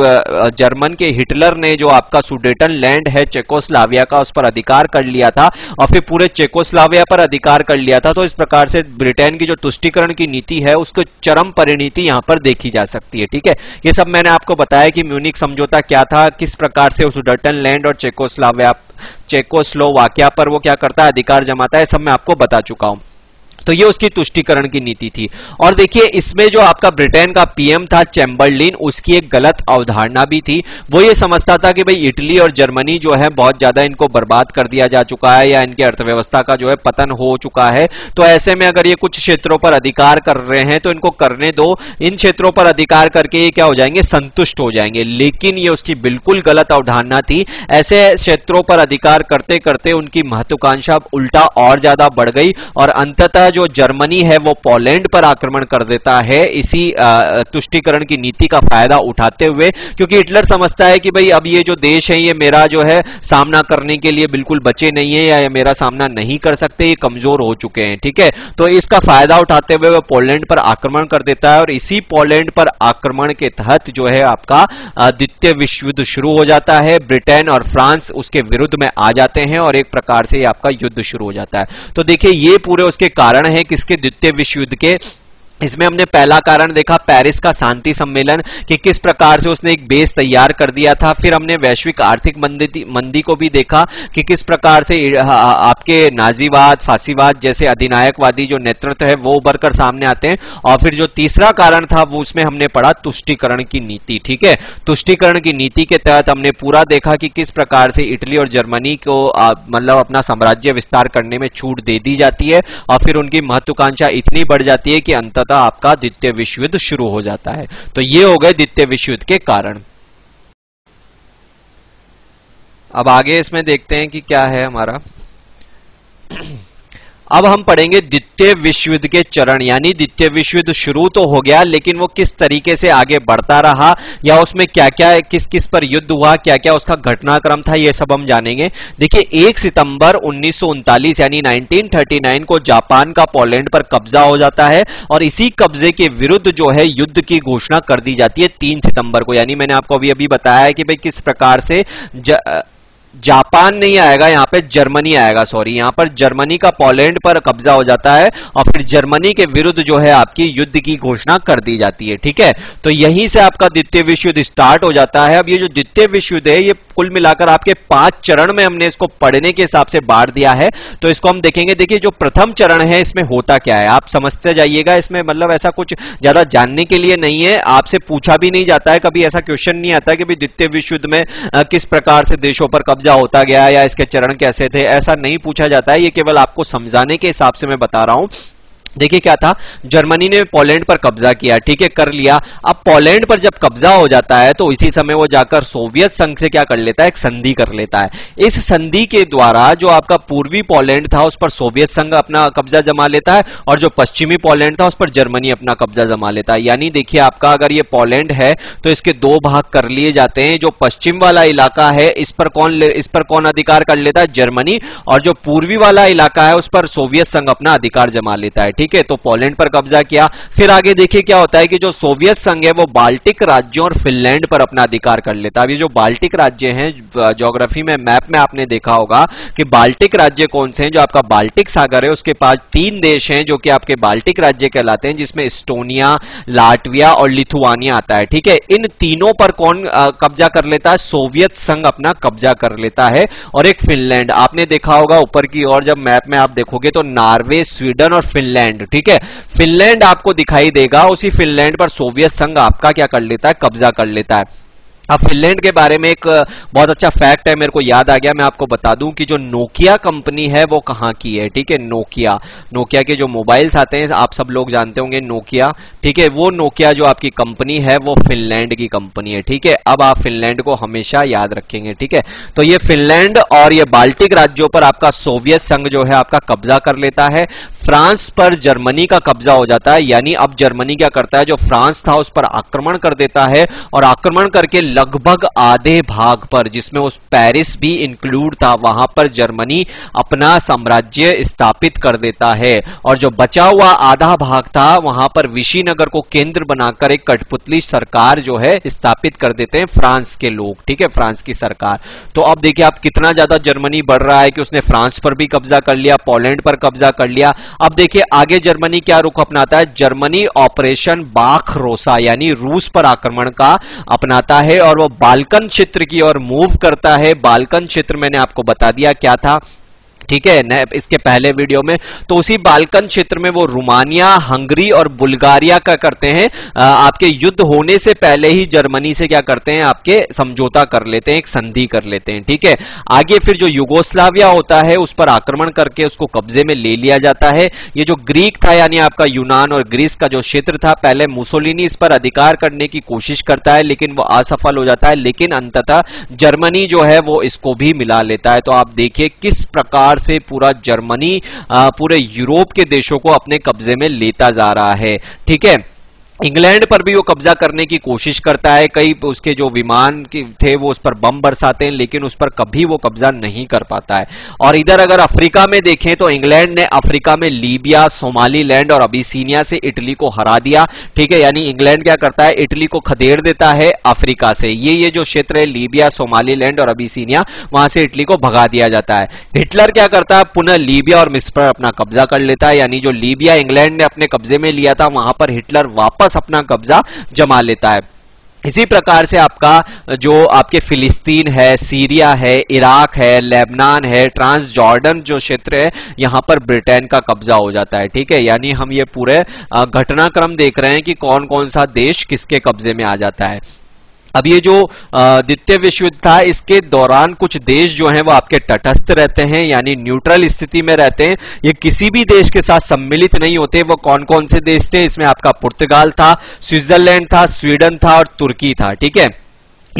जर्मन के हिटलर ने जो आपका सुडेटन लैंड है, चेकोस्लाविया का, उस पर अधिकार कर लिया था और फिर पूरे चेकोस्लाविया पर अधिकार कर लिया था तो इस प्रकार से ब्रिटेन की जो तुष्टिकरण की नीति है, उसको चरम परिणति यहाँ पर देखी जा सकती है, ठीक है? ये सब मैंने आपको बताया कि म्यूनिक समझौता क्या था, किस प्रकार से सुडेटन लैंड और चेकोस्लाविया, चेकोस्लोवाकिया पर वो क्या करता है, अधिकार जमाता है सब मैं आपको बता चुका हूँ। तो ये उसकी तुष्टिकरण की नीति थी। और देखिए, इसमें जो आपका ब्रिटेन का पीएम था चैम्बरलिन, उसकी एक गलत अवधारणा भी थी। वो ये समझता था कि भाई इटली और जर्मनी जो है, बहुत ज़्यादा इनको बर्बाद कर दिया जा चुका है या इनकी अर्थव्यवस्था का जो है, पतन हो चुका है। तो ऐसे में अगर ये कुछ क्षेत्रों पर अधिकार कर रहे हैं तो इनको करने दो। इन क्षेत्रों पर अधिकार करके ये क्या हो जाएँगे? संतुष्ट हो जाएँगे। लेकिन ये उसकी बिल्कुल गलत अवधारणा थी। ऐसे क्षेत्रों पर अधिकार करते करते उनकी महत्वाकांक्षा उल्टा और ज़्यादा बढ़ गई। और अंततः जो जर्मनी है वो पोलैंड पर आक्रमण कर देता है, इसी तुष्टिकरण की नीति का फ़ायदा उठाते हुए, क्योंकि हिटलर समझता है कि भाई अब ये जो देश है, ये मेरा जो है सामना करने के लिए बिल्कुल बचे नहीं है या मेरा सामना नहीं कर सकते, ये कमज़ोर हो चुके हैं, ठीक है? तो इसका फ़ायदा उठाते हुए वो पोलैंड पर आक्रमण कर देता है और इसी पोलैंड पर आक्रमण के तहत जो है आपका द्वितीय विश्व युद्ध शुरू हो जाता है, ब्रिटेन और फ्रांस उसके विरुद्ध में आ जाते हैं और एक प्रकार से आपका युद्ध शुरू हो जाता है। तो देखिए, ये पूरे उसके कारण कारण है किसके द्वितीय विश्व युद्ध के इसमें हमने पहला कारण देखा पेरिस का शांति सम्मेलन, कि किस प्रकार से उसने एक बेस तैयार कर दिया था। फिर हमने वैश्विक आर्थिक मंदी मंदी को भी देखा, कि किस प्रकार से आपके नाजीवाद, फांसीवाद जैसे अधिनायकवादी जो नेतृत्व है, वो उभर कर सामने आते हैं। और फिर जो तीसरा कारण था, वो उसमें हमने पढ़ा, तुष्टिकरण की नीति, ठीक है? तुष्टिकरण की नीति के तहत हमने पूरा देखा कि किस प्रकार से इटली और जर्मनी को मतलब अपना साम्राज्य विस्तार करने में छूट दे दी जाती है। और फिर उनकी महत्वाकांक्षा इतनी बढ़ जाती है कि अंत अंततः आपका द्वितीय विश्व युद्ध शुरू हो जाता है। तो ये हो गए द्वितीय विश्व युद्ध के कारण। अब आगे इसमें देखते हैं कि क्या है हमारा। अब हम पढ़ेंगे द्वितीय विश्व युद्ध के चरण यानी द्वितीय विश्व युद्ध शुरू तो हो गया लेकिन वो किस तरीके से आगे बढ़ता रहा या उसमें क्या क्या किस किस पर युद्ध हुआ क्या क्या उसका घटनाक्रम था ये सब हम जानेंगे। देखिए एक सितंबर उन्नीस सौ उनतालीस यानी 1939 को जापान का पोलैंड पर कब्जा हो जाता है और इसी कब्जे के विरुद्ध जो है युद्ध की घोषणा कर दी जाती है तीन सितंबर को। यानी मैंने आपको अभी अभी बताया है कि भाई किस प्रकार से ज, जापान नहीं आएगा, यहाँ पे जर्मनी आएगा सॉरी यहाँ पर जर्मनी का पोलैंड पर कब्जा हो जाता है और फिर जर्मनी के विरुद्ध जो है आपकी युद्ध की घोषणा कर दी जाती है, ठीक है? तो यहीं से आपका द्वितीय विश्व युद्ध स्टार्ट हो जाता है। अब ये जो द्वितीय विश्व युद्ध है, ये कुल मिलाकर आपके पाँच चरण में हमने इसको पढ़ने के हिसाब से बांट दिया है। तो इसको हम देखेंगे, देखिए जो प्रथम चरण है, इसमें होता क्या है? आप समझते जाइएगा, इसमें मतलब ऐसा कुछ ज़्यादा जानने के लिए नहीं है। आपसे पूछा भी नहीं जाता है, कभी ऐसा क्वेश्चन नहीं आता कि द्वितीय विश्व युद्ध में किस प्रकार से देशों पर कब्जा होता गया या इसके चरण कैसे थे, ऐसा नहीं पूछा जाता है। ये केवल आपको समझाने के हिसाब से मैं बता रहा हूँ। देखिए क्या था? जर्मनी ने पोलैंड पर कब्जा किया, ठीक है, कर लिया। अब पोलैंड पर जब कब्जा हो जाता है तो इसी समय वो जाकर सोवियत संघ से क्या कर लेता है? एक संधि कर लेता है। इस संधि के द्वारा जो आपका पूर्वी पोलैंड था, उस पर सोवियत संघ अपना कब्जा जमा लेता है, और जो पश्चिमी पोलैंड था, उस पर जर्मनी अपना कब्जा जमा लेता है। यानी देखिए, आपका अगर ये पोलैंड है तो इसके दो भाग कर लिए जाते हैं। जो पश्चिम वाला इलाका है, इस पर कौन इस पर कौन अधिकार कर लेता है? जर्मनी। और जो पूर्वी वाला इलाका है, उस पर सोवियत संघ अपना अधिकार जमा लेता है ठीक है तो पोलैंड पर कब्जा किया। फिर आगे देखिए क्या होता है कि जो सोवियत संघ है, वो बाल्टिक राज्यों और फिनलैंड पर अपना अधिकार कर लेता है। अब ये जो बाल्टिक राज्य हैं ज्योग्राफी में मैप में आपने देखा होगा कि बाल्टिक राज्य कौन से हैं, जो आपका बाल्टिक सागर है, उसके पास तीन देश हैं, जो कि आपके बाल्टिक राज्य कहलाते हैं, जिसमें स्टोनिया लाटविया और लिथुआनिया आता है। ठीक है, इन तीनों पर कौन कब्जा कर लेता है? सोवियत संघ अपना कब्जा कर लेता है। और एक फिनलैंड, आपने देखा होगा ऊपर की ओर, जब मैप में आप देखोगे तो नार्वे, स्वीडन और फिनलैंड फिनलैंड ठीक है? फिनलैंड आपको दिखाई देगा, उसी फिनलैंड पर सोवियत संघ आपका क्या कर लेता है? कब्जा कर लेता है। अब फिनलैंड के बारे में एक बहुत अच्छा फैक्ट है, मेरे को याद आ गया, मैं आपको बता दूँ कि जो नोकिया कंपनी है, वो कहाँ की है, ठीक है? नोकिया नोकिया के जो मोबाइल्स आते हैं, आप सब लोग जानते होंगे नोकिया ठीक है? वो नोकिया जो आपकी कंपनी है, वो फिनलैंड की कंपनी है, ठीक है? अब आप फिनलैंड को हमेशा याद रखेंगे, ठीक है? तो ये फिनलैंड और ये बाल्टिक राज्यों पर आपका सोवियत संघ जो है, आपका कब्जा कर लेता है। फ्रांस पर जर्मनी का कब्जा हो जाता है। यानी अब जर्मनी क्या करता है? जो फ्रांस था, उस पर आक्रमण कर देता है और आक्रमण करके लगभग आधे भाग पर, जिसमें उस पेरिस भी इंक्लूड था, वहाँ पर जर्मनी अपना साम्राज्य स्थापित कर देता है। और जो बचा हुआ आधा भाग था, वहाँ पर विशीनगर को केंद्र बनाकर एक कठपुतली सरकार जो है, स्थापित कर देते हैं फ्रांस के लोग। ठीक है? फ्रांस की सरकार। तो अब देखिए आप कितना ज़्यादा जर्मनी बढ़ रहा है कि उसने फ्रांस पर भी कब्जा कर लिया, पोलैंड पर कब्जा कर लिया। अब देखिए, आगे जर्मनी क्या रुख अपनाता है? जर्मनी ऑपरेशन बाख रोसा यानी रूस पर आक्रमण का अपनाता है और वो बालकन क्षेत्र की ओर मूव करता है। बालकन क्षेत्र मैंने आपको बता दिया क्या था? ठीक है इसके पहले वीडियो में। तो उसी बाल्कन क्षेत्र में वो रोमानिया, हंगरी और बुल्गारिया का करते हैं। आपके युद्ध होने से पहले ही जर्मनी से क्या करते हैं, आपके समझौता कर लेते हैं, एक संधि कर लेते हैं, ठीक है? आगे फिर जो युगोस्लाविया होता है, उस पर आक्रमण करके उसको कब्जे में ले लिया जाता है। ये जो ग्रीक था, यानी आपका यूनान और ग्रीस का जो क्षेत्र था, पहले मुसोलिनी इस पर अधिकार करने की कोशिश करता है, लेकिन वो असफल हो जाता है। लेकिन अंततः जर्मनी जो है, वो इसको भी मिला लेता है। तो आप देखिए किस प्रकार से पूरा जर्मनी पूरे यूरोप के देशों को अपने कब्जे में लेता जा रहा है। ठीक है? इंग्लैंड पर भी वो कब्जा करने की कोशिश करता है। कई उसके जो विमान थे, वो उस पर बम बरसाते हैं, लेकिन उस पर कभी वो कब्जा नहीं कर पाता है। और इधर अगर अफ्रीका में देखें तो इंग्लैंड ने अफ्रीका में लीबिया, सोमालीलैंड और अबिसीनिया से इटली को हरा दिया। ठीक है, यानी इंग्लैंड क्या करता है? इटली को खदेड़ देता है अफ्रीका से। ये ये जो क्षेत्र है, लीबिया, सोमालीलैंड और अबिसीनिया, वहाँ से इटली को भगा दिया जाता है। हिटलर क्या करता है? पुनः लीबिया और मिस्र पर अपना कब्जा कर लेता है। यानी जो लीबिया इंग्लैंड ने अपने कब्जे में लिया था, वहाँ पर हिटलर वापस वापस अपना कब्जा जमा लेता है। इसी प्रकार से आपका जो आपके फिलिस्तीन है, सीरिया है, इराक है, लेबनान है ट्रांस जॉर्डन जो क्षेत्र है, यहाँ पर ब्रिटेन का कब्जा हो जाता है, ठीक है? यानी हम ये पूरे घटनाक्रम देख रहे हैं कि कौन कौन सा देश किसके कब्जे में आ जाता है। अब ये जो द्वितीय विश्व युद्ध था, इसके दौरान कुछ देश जो हैं वो आपके तटस्थ रहते हैं, यानी न्यूट्रल स्थिति में रहते हैं। ये किसी भी देश के साथ सम्मिलित नहीं होते, वो कौन कौन से देश थे? इसमें आपका पुर्तगाल था, स्विट्जरलैंड था, स्वीडन था और तुर्की था, ठीक है?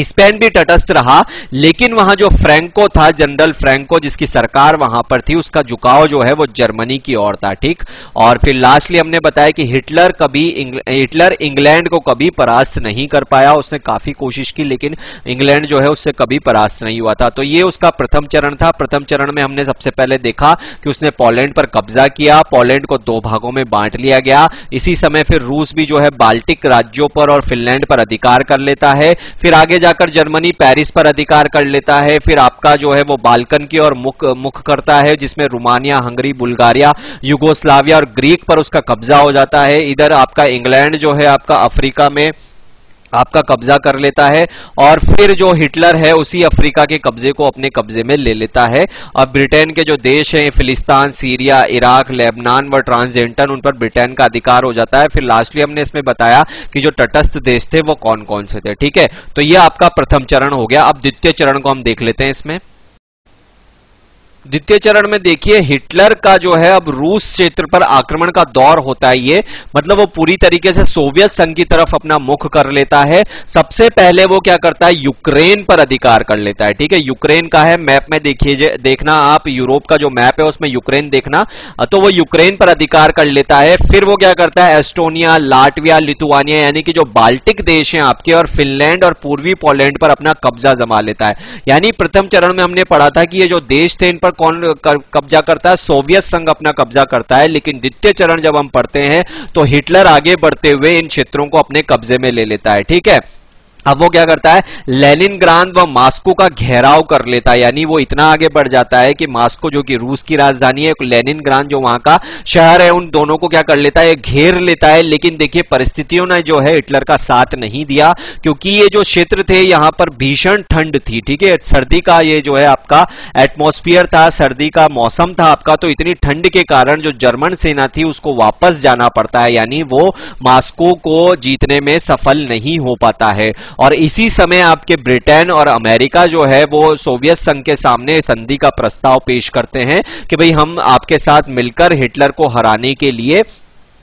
स्पेन भी तटस्थ रहा, लेकिन वहाँ जो फ्रैंको था, जनरल फ्रैंको, जिसकी सरकार वहाँ पर थी, उसका झुकाव जो है वो जर्मनी की ओर था, ठीक? और फिर लास्टली हमने बताया कि हिटलर कभी हिटलर इंग्लैंड को कभी परास्त नहीं कर पाया, उसने काफ़ी कोशिश की, लेकिन इंग्लैंड जो है उससे कभी परास्त नहीं हुआ था। तो ये उसका प्रथम चरण था। प्रथम चरण में हमने सबसे पहले देखा कि उसने पोलैंड पर कब्जा किया, पोलैंड को दो भागों में बांट लिया गया। इसी समय फिर रूस भी जो है बाल्टिक राज्यों पर और फिनलैंड पर अधिकार कर लेता है। फिर आगे जाकर जर्मनी पेरिस पर अधिकार कर लेता है, फिर आपका जो है वो बालकन की और मुख मुख करता है, जिसमें रोमानिया, हंगरी, बुल्गारिया, युगोस्लाविया और ग्रीक पर उसका कब्जा हो जाता है। इधर आपका इंग्लैंड जो है, आपका अफ्रीका में आपका कब्जा कर लेता है और फिर जो हिटलर है उसी अफ्रीका के कब्जे को अपने कब्जे में ले लेता है। अब ब्रिटेन के जो देश हैं, फिलिस्तान, सीरिया, इराक, लेबनान व ट्रांसजेंटन उन पर ब्रिटेन का अधिकार हो जाता है। फिर लास्टली हमने इसमें बताया कि जो तटस्थ देश थे वो कौन कौन से थे, ठीक है? तो यह आपका प्रथम चरण हो गया। अब द्वितीय चरण को हम देख लेते हैं इसमें। द्वितीय चरण में देखिए, हिटलर का जो है अब रूस क्षेत्र पर आक्रमण का दौर होता है ये। मतलब वो पूरी तरीके से सोवियत संघ की तरफ़ अपना मुख कर लेता है। सबसे पहले वो क्या करता है, यूक्रेन पर अधिकार कर लेता है। ठीक है, यूक्रेन का है, मैप में देखिए देखना आप, यूरोप का जो मैप है उसमें यूक्रेन देखना। तो वो यूक्रेन पर अधिकार कर लेता है। फिर वो क्या करता है, एस्टोनिया, लाटविया, लिथुआनिया, यानी कि जो बाल्टिक देश है आपके और फिनलैंड और पूर्वी पोलैंड पर अपना कब्जा जमा लेता है। यानी प्रथम चरण में हमने पढ़ा था कि ये जो देश थे इन पर कौन कब्जा करता है? सोवियत संघ अपना कब्जा करता है, लेकिन द्वितीय चरण जब हम पढ़ते हैं तो हिटलर आगे बढ़ते हुए इन क्षेत्रों को अपने कब्जे में ले लेता है, ठीक है? अब वो क्या करता है? लेनिन ग्रांड व मास्को का घेराव कर लेता है। यानी वो इतना आगे बढ़ जाता है कि मास्को, जो कि रूस की राजधानी है लेनिन ग्रांड जो वहाँ का शहर है, उन दोनों को क्या कर लेता है? घेर लेता है। लेकिन देखिए, परिस्थितियों ने जो है हिटलर का साथ नहीं दिया, क्योंकि ये जो क्षेत्र थे, यहाँ पर भीषण ठंड थी, ठीक है? सर्दी का ये जो है आपका एटमोस्फियर था, सर्दी का मौसम था आपका तो इतनी ठंड के कारण जो जर्मन सेना थी, उसको वापस जाना पड़ता है। यानी वो मास्को को जीतने में सफल नहीं हो पाता है। और इसी समय आपके ब्रिटेन और अमेरिका जो है, वो सोवियत संघ के सामने संधि का प्रस्ताव पेश करते हैं कि भाई हम आपके साथ मिलकर हिटलर को हराने के लिए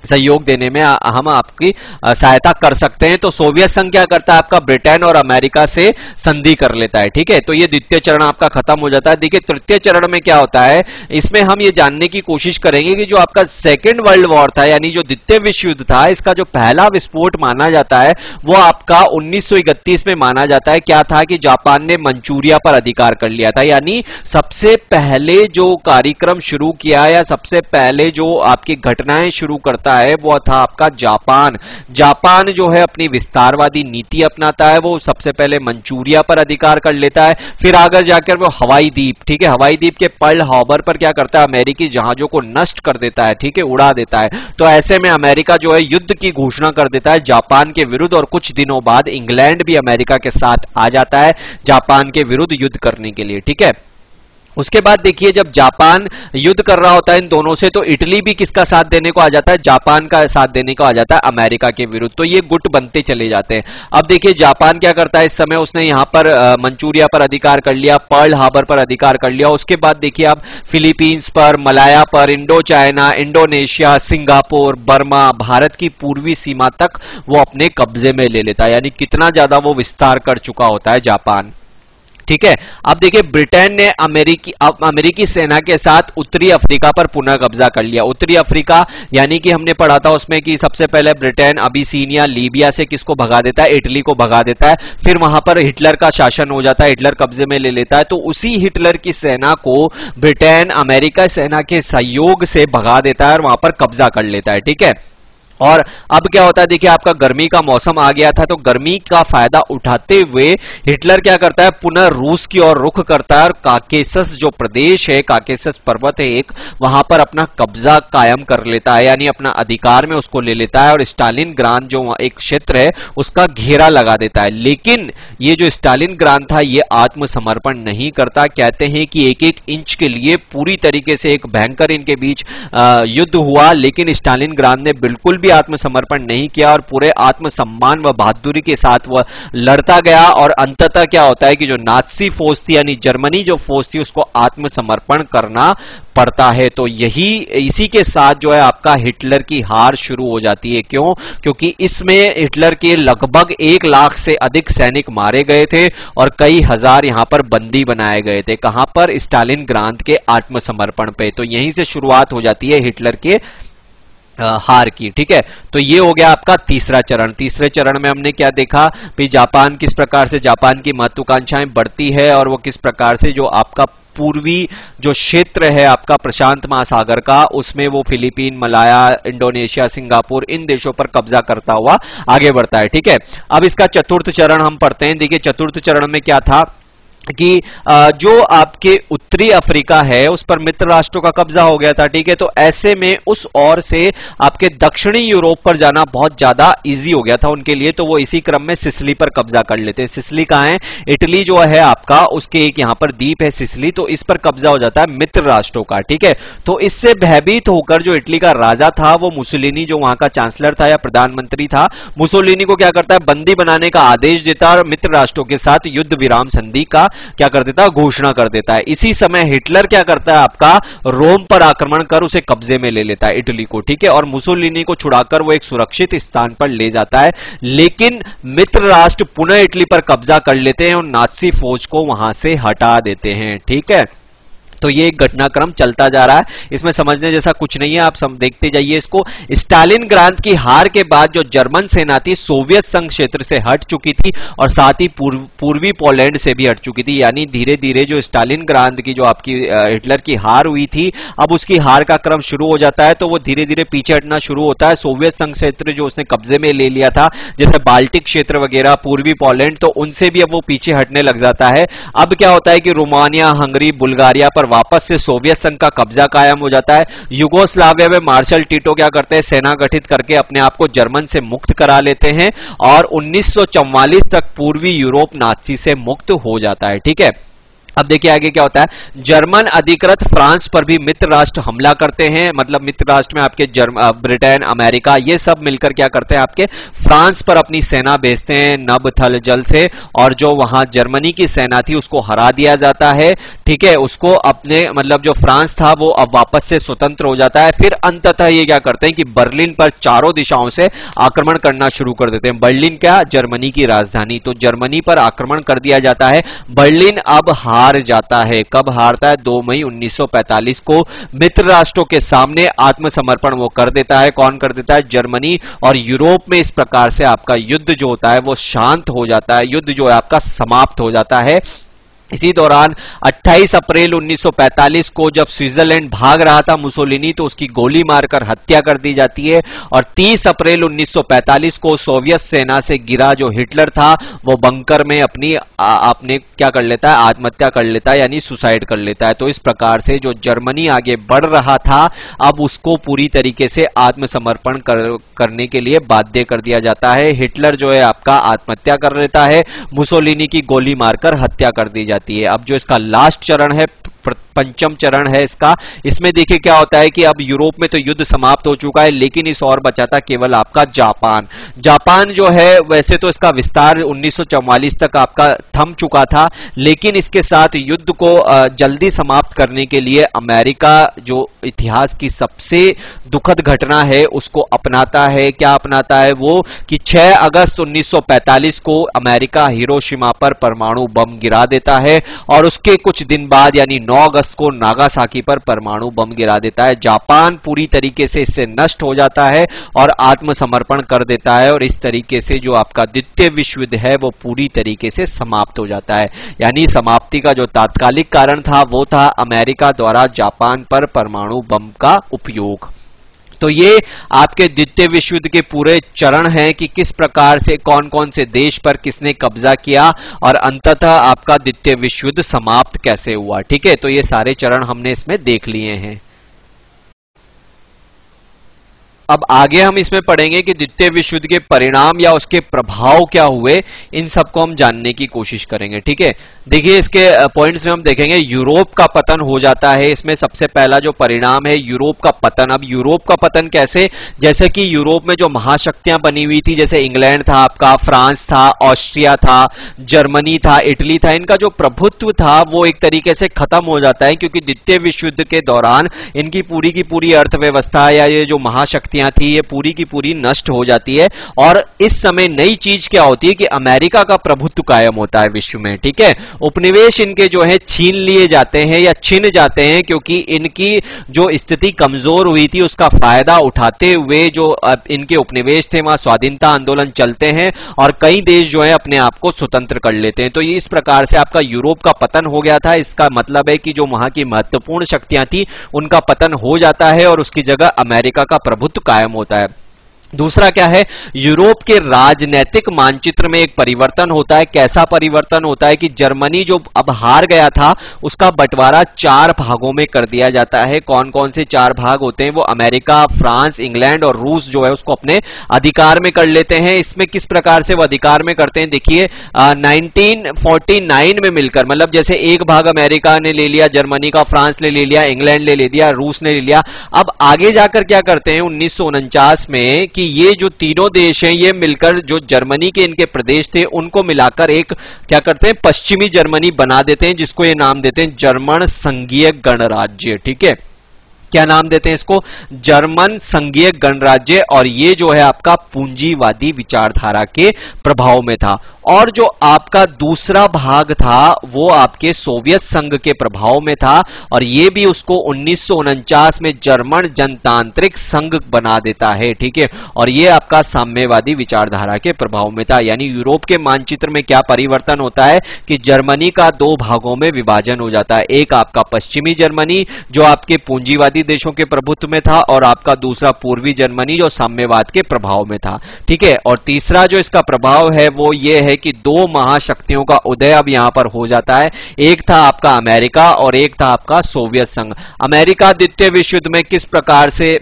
सहयोग देने में हम आपकी सहायता कर सकते हैं। तो सोवियत संघ क्या करता है? आपका ब्रिटेन और अमेरिका से संधि कर लेता है, ठीक है? तो ये द्वितीय चरण आपका खत्म हो जाता है। देखिए, तृतीय चरण में क्या होता है? इसमें हम ये जानने की कोशिश करेंगे कि जो आपका सेकेंड वर्ल्ड वॉर था, यानी जो द्वितीय विश्व युद्ध था, इसका जो पहला विस्फोट माना जाता है, वो आपका उन्नीस सौ इकतीस में माना जाता है। क्या था कि जापान ने मंचूरिया पर अधिकार कर लिया था। यानी सबसे पहले जो कार्यक्रम शुरू किया या सबसे पहले जो आपकी घटनाएँ शुरू करता है, वो था आपका जापान। जापान जो है अपनी विस्तारवादी नीति अपनाता है, वो सबसे पहले मंचूरिया पर अधिकार कर लेता है, फिर आगे जाकर वो हवाई द्वीप, ठीक है? हवाई द्वीप के पर्ल हॉबर पर क्या करता है? अमेरिकी जहाजों को नष्ट कर देता है, ठीक है? उड़ा देता है। तो ऐसे में अमेरिका जो है युद्ध की घोषणा कर देता है, जापान के विरुद्ध, और कुछ दिनों बाद इंग्लैंड भी अमेरिका के साथ आ जाता है, जापान के विरुद्ध युद्ध करने के लिए, ठीक है? उसके बाद देखिए जब जापान युद्ध कर रहा होता है इन दोनों से तो इटली भी किसका साथ देने को आ जाता है? जापान का साथ देने को आ जाता है अमेरिका के विरुद्ध। तो ये गुट बनते चले जाते हैं। अब देखिए, जापान क्या करता है? इस समय उसने यहाँ पर मंचूरिया पर अधिकार कर लिया, पर्ल हार्बर पर अधिकार कर लिया। उसके बाद देखिए आप फिलीपींस पर, मलाया पर Indo China Indonesia, Singapore, Burma, Bharat की पूर्वी सीमा तक वो अपने कब्जे में ले लेता है। यानी कितना ज़्यादा वो विस्तार कर चुका होता है जापान। ठीक है? अब देखिए, ब्रिटेन ने अमेरिकी अमेरिकी सेना के साथ उत्तरी अफ्रीका पर पुनः कब्जा कर लिया। उत्तरी अफ्रीका, यानी कि हमने पढ़ा था उसमें कि सबसे पहले ब्रिटेन अबिसीनिया, लीबिया से किसको भगा देता है? इटली को भगा देता है। फिर वहाँ पर हिटलर का शासन हो जाता है, हिटलर कब्जे में ले लेता है। तो उसी हिटलर की सेना को ब्रिटेन, अमेरिका सेना के सहयोग से भगा देता है और वहाँ पर कब्जा कर लेता है, ठीक है? और अब क्या होता है, देखिए आपका गर्मी का मौसम आ गया था तो गर्मी का फ़ायदा उठाते हुए हिटलर क्या करता है, पुनः रूस की ओर रुख करता है और काकेसस जो प्रदेश है, काकेसस पर्वत है, एक वहाँ पर अपना कब्जा कायम कर लेता है, यानी अपना अधिकार में उसको ले लेता है और स्टालिन ग्रांत जो एक क्षेत्र है, उसका घेरा लगा देता है। लेकिन ये जो स्टालिन ग्रांत था, ये आत्मसमर्पण नहीं करता। कहते हैं कि एक एक इंच के लिए पूरी तरीके से एक भयंकर इनके बीच युद्ध हुआ, लेकिन स्टालिन ग्रांत ने बिल्कुल भी भी आत्मसमर्पण नहीं किया और पूरे आत्मसम्मान व बहादुरी के साथ वह लड़ता गया और अंततः क्या होता है कि जो नाथसी फौज थी, यानी जर्मनी जो फौज थी, उसको आत्मसमर्पण करना पड़ता है। तो यही, इसी के साथ जो है आपका हिटलर की हार शुरू हो जाती है। क्यों? क्योंकि इसमें हिटलर के लगभग एक लाख से अधिक सैनिक मारे गए थे और कई हज़ार यहाँ पर बंदी बनाए गए थे। कहाँ पर? स्टालिन ग्रांत के आत्मसमर्पण पे। तो यहीं से शुरुआत हो जाती है हिटलर के हार की, ठीक है? तो ये हो गया आपका तीसरा चरण। तीसरे चरण में हमने क्या देखा भी जापान किस प्रकार से जापान की महत्वाकांक्षाएँ बढ़ती है और वो किस प्रकार से जो आपका पूर्वी जो क्षेत्र है, आपका प्रशांत महासागर का, उसमें वो फिलीपीन, मलाया, इंडोनेशिया, सिंगापुर, इन देशों पर कब्जा करता हुआ आगे बढ़ता है, ठीक है? अब इसका चतुर्थ चरण हम पढ़ते हैं। देखिए, चतुर्थ चरण में क्या था? कि जो आपके उत्तरी अफ्रीका है, उस पर मित्र राष्ट्रों का कब्जा हो गया था, ठीक है? तो ऐसे में उस ओर से आपके दक्षिणी यूरोप पर जाना बहुत ज़्यादा इजी हो गया था उनके लिए तो वो इसी क्रम में सिसली पर कब्जा कर लेते हैं। सिसली कहा है? इटली जो है आपका, उसके एक यहाँ पर द्वीप है सिसली तो इस पर कब्जा हो जाता है मित्र राष्ट्रों का, ठीक है? तो इससे भयभीत होकर जो इटली का राजा था, वो मुसोलिनी, जो वहाँ का चांसलर था या प्रधानमंत्री था, मुसोलिनी को क्या करता है? बंदी बनाने का आदेश देता है और मित्र राष्ट्रों के साथ युद्ध विराम संधि का क्या कर देता है? घोषणा कर देता है। इसी समय हिटलर क्या करता है? आपका रोम पर आक्रमण कर उसे कब्जे में ले लेता है, इटली को, ठीक है? और मुसोलिनी को छुड़ाकर वो एक सुरक्षित स्थान पर ले जाता है। लेकिन मित्र राष्ट्र पुनः इटली पर कब्जा कर लेते हैं और नाथसी फौज को वहाँ से हटा देते हैं, ठीक है? तो ये एक घटनाक्रम चलता जा रहा है। इसमें समझने जैसा कुछ नहीं है आप सम देखते जाइए इसको। स्टालिन ग्रांत की हार के बाद जो जर्मन सेना थी सोवियत संघ क्षेत्र से हट चुकी थी और साथ ही पूर्व, पूर्वी पोलैंड से भी हट चुकी थी। यानी धीरे धीरे जो स्टालिन ग्रांत की जो आपकी हिटलर की हार हुई थी अब उसकी हार का क्रम शुरू हो जाता है तो वो धीरे धीरे पीछे हटना शुरू होता है। सोवियत संघ क्षेत्र जो उसने कब्जे में ले लिया था जैसे बाल्टिक क्षेत्र वगैरह पूर्वी पोलैंड तो उनसे भी अब वो पीछे हटने लग जाता है। अब क्या होता है कि रोमानिया हंगरी बुल्गारिया पर वापस से सोवियत संघ का कब्जा कायम हो जाता है। युगोस्लाविया में मार्शल टीटो क्या करते हैं? सेना गठित करके अपने आप को जर्मन से मुक्त करा लेते हैं और 1944 तक पूर्वी यूरोप नाथसी से मुक्त हो जाता है, ठीक है? अब देखिए आगे क्या होता है। जर्मन अधिकृत फ्रांस पर भी मित्र राष्ट्र हमला करते हैं। मतलब मित्र राष्ट्र में आपके जर्म ब्रिटेन, अमेरिका, ये सब मिलकर क्या करते हैं, आपके फ्रांस पर अपनी सेना भेजते हैं, नब थल जल से, और जो वहाँ जर्मनी की सेना थी, उसको हरा दिया जाता है। ठीक है, उसको अपने मतलब जो फ्रांस था, वो अब वापस से स्वतंत्र हो जाता है। फिर अंततः ये क्या करते हैं कि बर्लिन पर चारों दिशाओं से आक्रमण करना शुरू कर देते हैं। बर्लिन क्या? जर्मनी की राजधानी। तो जर्मनी पर आक्रमण कर दिया जाता है। बर्लिन अब हार हार जाता है। कब हारता है? दो मई 1945 को मित्र राष्ट्रों के सामने आत्मसमर्पण वो कर देता है। कौन कर देता है? जर्मनी और यूरोप में इस प्रकार से आपका युद्ध जो होता है वो शांत हो जाता है। युद्ध जो है आपका समाप्त हो जाता है। इसी दौरान 28 अप्रैल 1945 को जब स्विट्जरलैंड भाग रहा था मुसोलिनी तो उसकी गोली मारकर हत्या कर दी जाती है। और 30 अप्रैल 1945 को सोवियत सेना से गिरा जो हिटलर था वो बंकर में अपनी आपने क्या कर लेता है? आत्महत्या कर लेता है यानी सुसाइड कर लेता है। तो इस प्रकार से जो जर्मनी आगे बढ़ रहा था अब उसको पूरी तरीके से आत्मसमर्पण कर, करने के लिए बाध्य कर दिया जाता है। हिटलर जो है आपका आत्महत्या कर लेता है। मुसोलिनी की गोली मारकर हत्या कर दी जाती जाती है। अब जो इसका लास्ट चरण है पंचम चरण है इसका। इसमें देखिए क्या होता है कि अब यूरोप में तो युद्ध समाप्त हो चुका है, लेकिन इस और बचा था केवल आपका जापान। जापान जो है, वैसे तो इसका विस्तार 1944 तक आपका थम चुका था, लेकिन इसके साथ युद्ध को जल्दी समाप्त करने के लिए अमेरिका जो इतिहास की सबसे दुखद घटना है, उसको अपनाता है। क्या अपनाता है वो कि 6 अगस्त 1945 को अमेरिका हिरोशिमा पर परमाणु बम गिरा देता है, और उसके कुछ दिन बाद यानी 9 अगस्त को नागासाकी पर परमाणु बम गिरा देता है। जापान पूरी तरीके से इससे नष्ट हो जाता है और आत्मसमर्पण कर देता है और इस तरीके से जो आपका द्वितीय विश्व युद्ध है, वो पूरी तरीके से समाप्त हो जाता है। यानी समाप्ति का जो तात्कालिक कारण था, वो था अमेरिका द्वारा जापान पर परमाणु बम का उपयोग। तो ये आपके द्वितीय विश्व युद्ध के पूरे चरण हैं कि किस प्रकार से कौन कौन से देश पर किसने कब्जा किया और अंततः आपका द्वितीय विश्व युद्ध समाप्त कैसे हुआ। ठीक है तो ये सारे चरण हमने इसमें देख लिए हैं। अब आगे हम इसमें पढ़ेंगे कि द्वितीय विश्व युद्ध के परिणाम या उसके प्रभाव क्या हुए, इन सबको हम जानने की कोशिश करेंगे, ठीक है? देखिए, इसके पॉइंट्स में हम देखेंगे, यूरोप का पतन हो जाता है, इसमें सबसे पहला जो परिणाम है, यूरोप का पतन। अब यूरोप का पतन कैसे? जैसे कि यूरोप में जो महाशक्तियाँ बनी हुई थी, जैसे इंग्लैंड था आपका, फ्रांस था, ऑस्ट्रिया था, जर्मनी था, इटली था, इनका जो प्रभुत्व था, वो एक तरीके से खत्म हो जाता है, क्योंकि द्वितीय विश्व युद्ध के दौरान इनकी पूरी की पूरी अर्थव्यवस्था या ये जो महाशक्ति शक्तियाँ थी, ये पूरी की पूरी नष्ट हो जाती है और इस समय नई चीज़ क्या होती है कि अमेरिका का प्रभुत्व कायम होता है विश्व में, ठीक है? उपनिवेश इनके जो है, छीन लिए जाते हैं या छिन जाते हैं क्योंकि इनकी जो स्थिति कमज़ोर हुई थी, उसका फ़ायदा उठाते हुए जो इनके उपनिवेश थे, वहाँ स्वाधीनता आंदोलन चलते हैं और कई देश जो है, अपने आप को स्वतंत्र कर लेते हैं। तो ये इस प्रकार से आपका यूरोप का पतन हो गया था। इसका मतलब है कि जो वहाँ की महत्वपूर्ण शक्तियाँ थी, उनका पतन हो जाता है और उसकी जगह अमेरिका का प्रभुत्व कायम होता है। दूसरा क्या है? यूरोप के राजनैतिक मानचित्र में एक परिवर्तन होता है। कैसा परिवर्तन होता है कि जर्मनी जो अब हार गया था, उसका बंटवारा चार भागों में कर दिया जाता है। कौन कौन से चार भाग होते हैं? वो अमेरिका, फ्रांस, इंग्लैंड और रूस जो है, उसको अपने अधिकार में कर लेते हैं। इसमें किस प्रकार से वो अधिकार में करते हैं? देखिए नाइनटीन में मिलकर मतलब जैसे एक भाग अमेरिका ने ले लिया, जर्मनी का, फ्रांस ने ले लिया, इंग्लैंड ने ले लिया, रूस ने ले लिया। अब आगे जाकर क्या करते हैं? उन्नीस सौ उनचास में कि ये जो तीनों देश हैं, ये मिलकर जो जर्मनी के इनके प्रदेश थे, उनको मिलाकर एक, क्या करते हैं, पश्चिमी जर्मनी बना देते हैं, जिसको ये नाम देते हैं जर्मन संघीय गणराज्य, ठीक है? क्या नाम देते हैं इसको? जर्मन संघीय गणराज्य और ये जो है आपका पूंजीवादी विचारधारा के प्रभाव में था। और जो आपका दूसरा भाग था, वो आपके सोवियत संघ के प्रभाव में था और ये भी उसको उन्नीस सौ उनचास में जर्मन जनतांत्रिक संघ बना देता है, ठीक है? और ये आपका साम्यवादी विचारधारा के प्रभाव में था। यानी यूरोप के मानचित्र में क्या परिवर्तन होता है कि जर्मनी का दो भागों में विभाजन हो जाता है। एक आपका पश्चिमी जर्मनी, जो आपके पूंजीवादी देशों के प्रभुत्व में था और आपका दूसरा पूर्वी जर्मनी जो साम्यवाद के प्रभाव में था। ठीक है? और तीसरा जो इसका प्रभाव है वो ये है कि दो महाशक्तियों का उदय अब यहाँ पर हो जाता है। एक था आपका अमेरिका और एक था आपका सोवियत संघ। अमेरिका द्वितीय विश्व युद्ध में किस प्रकार से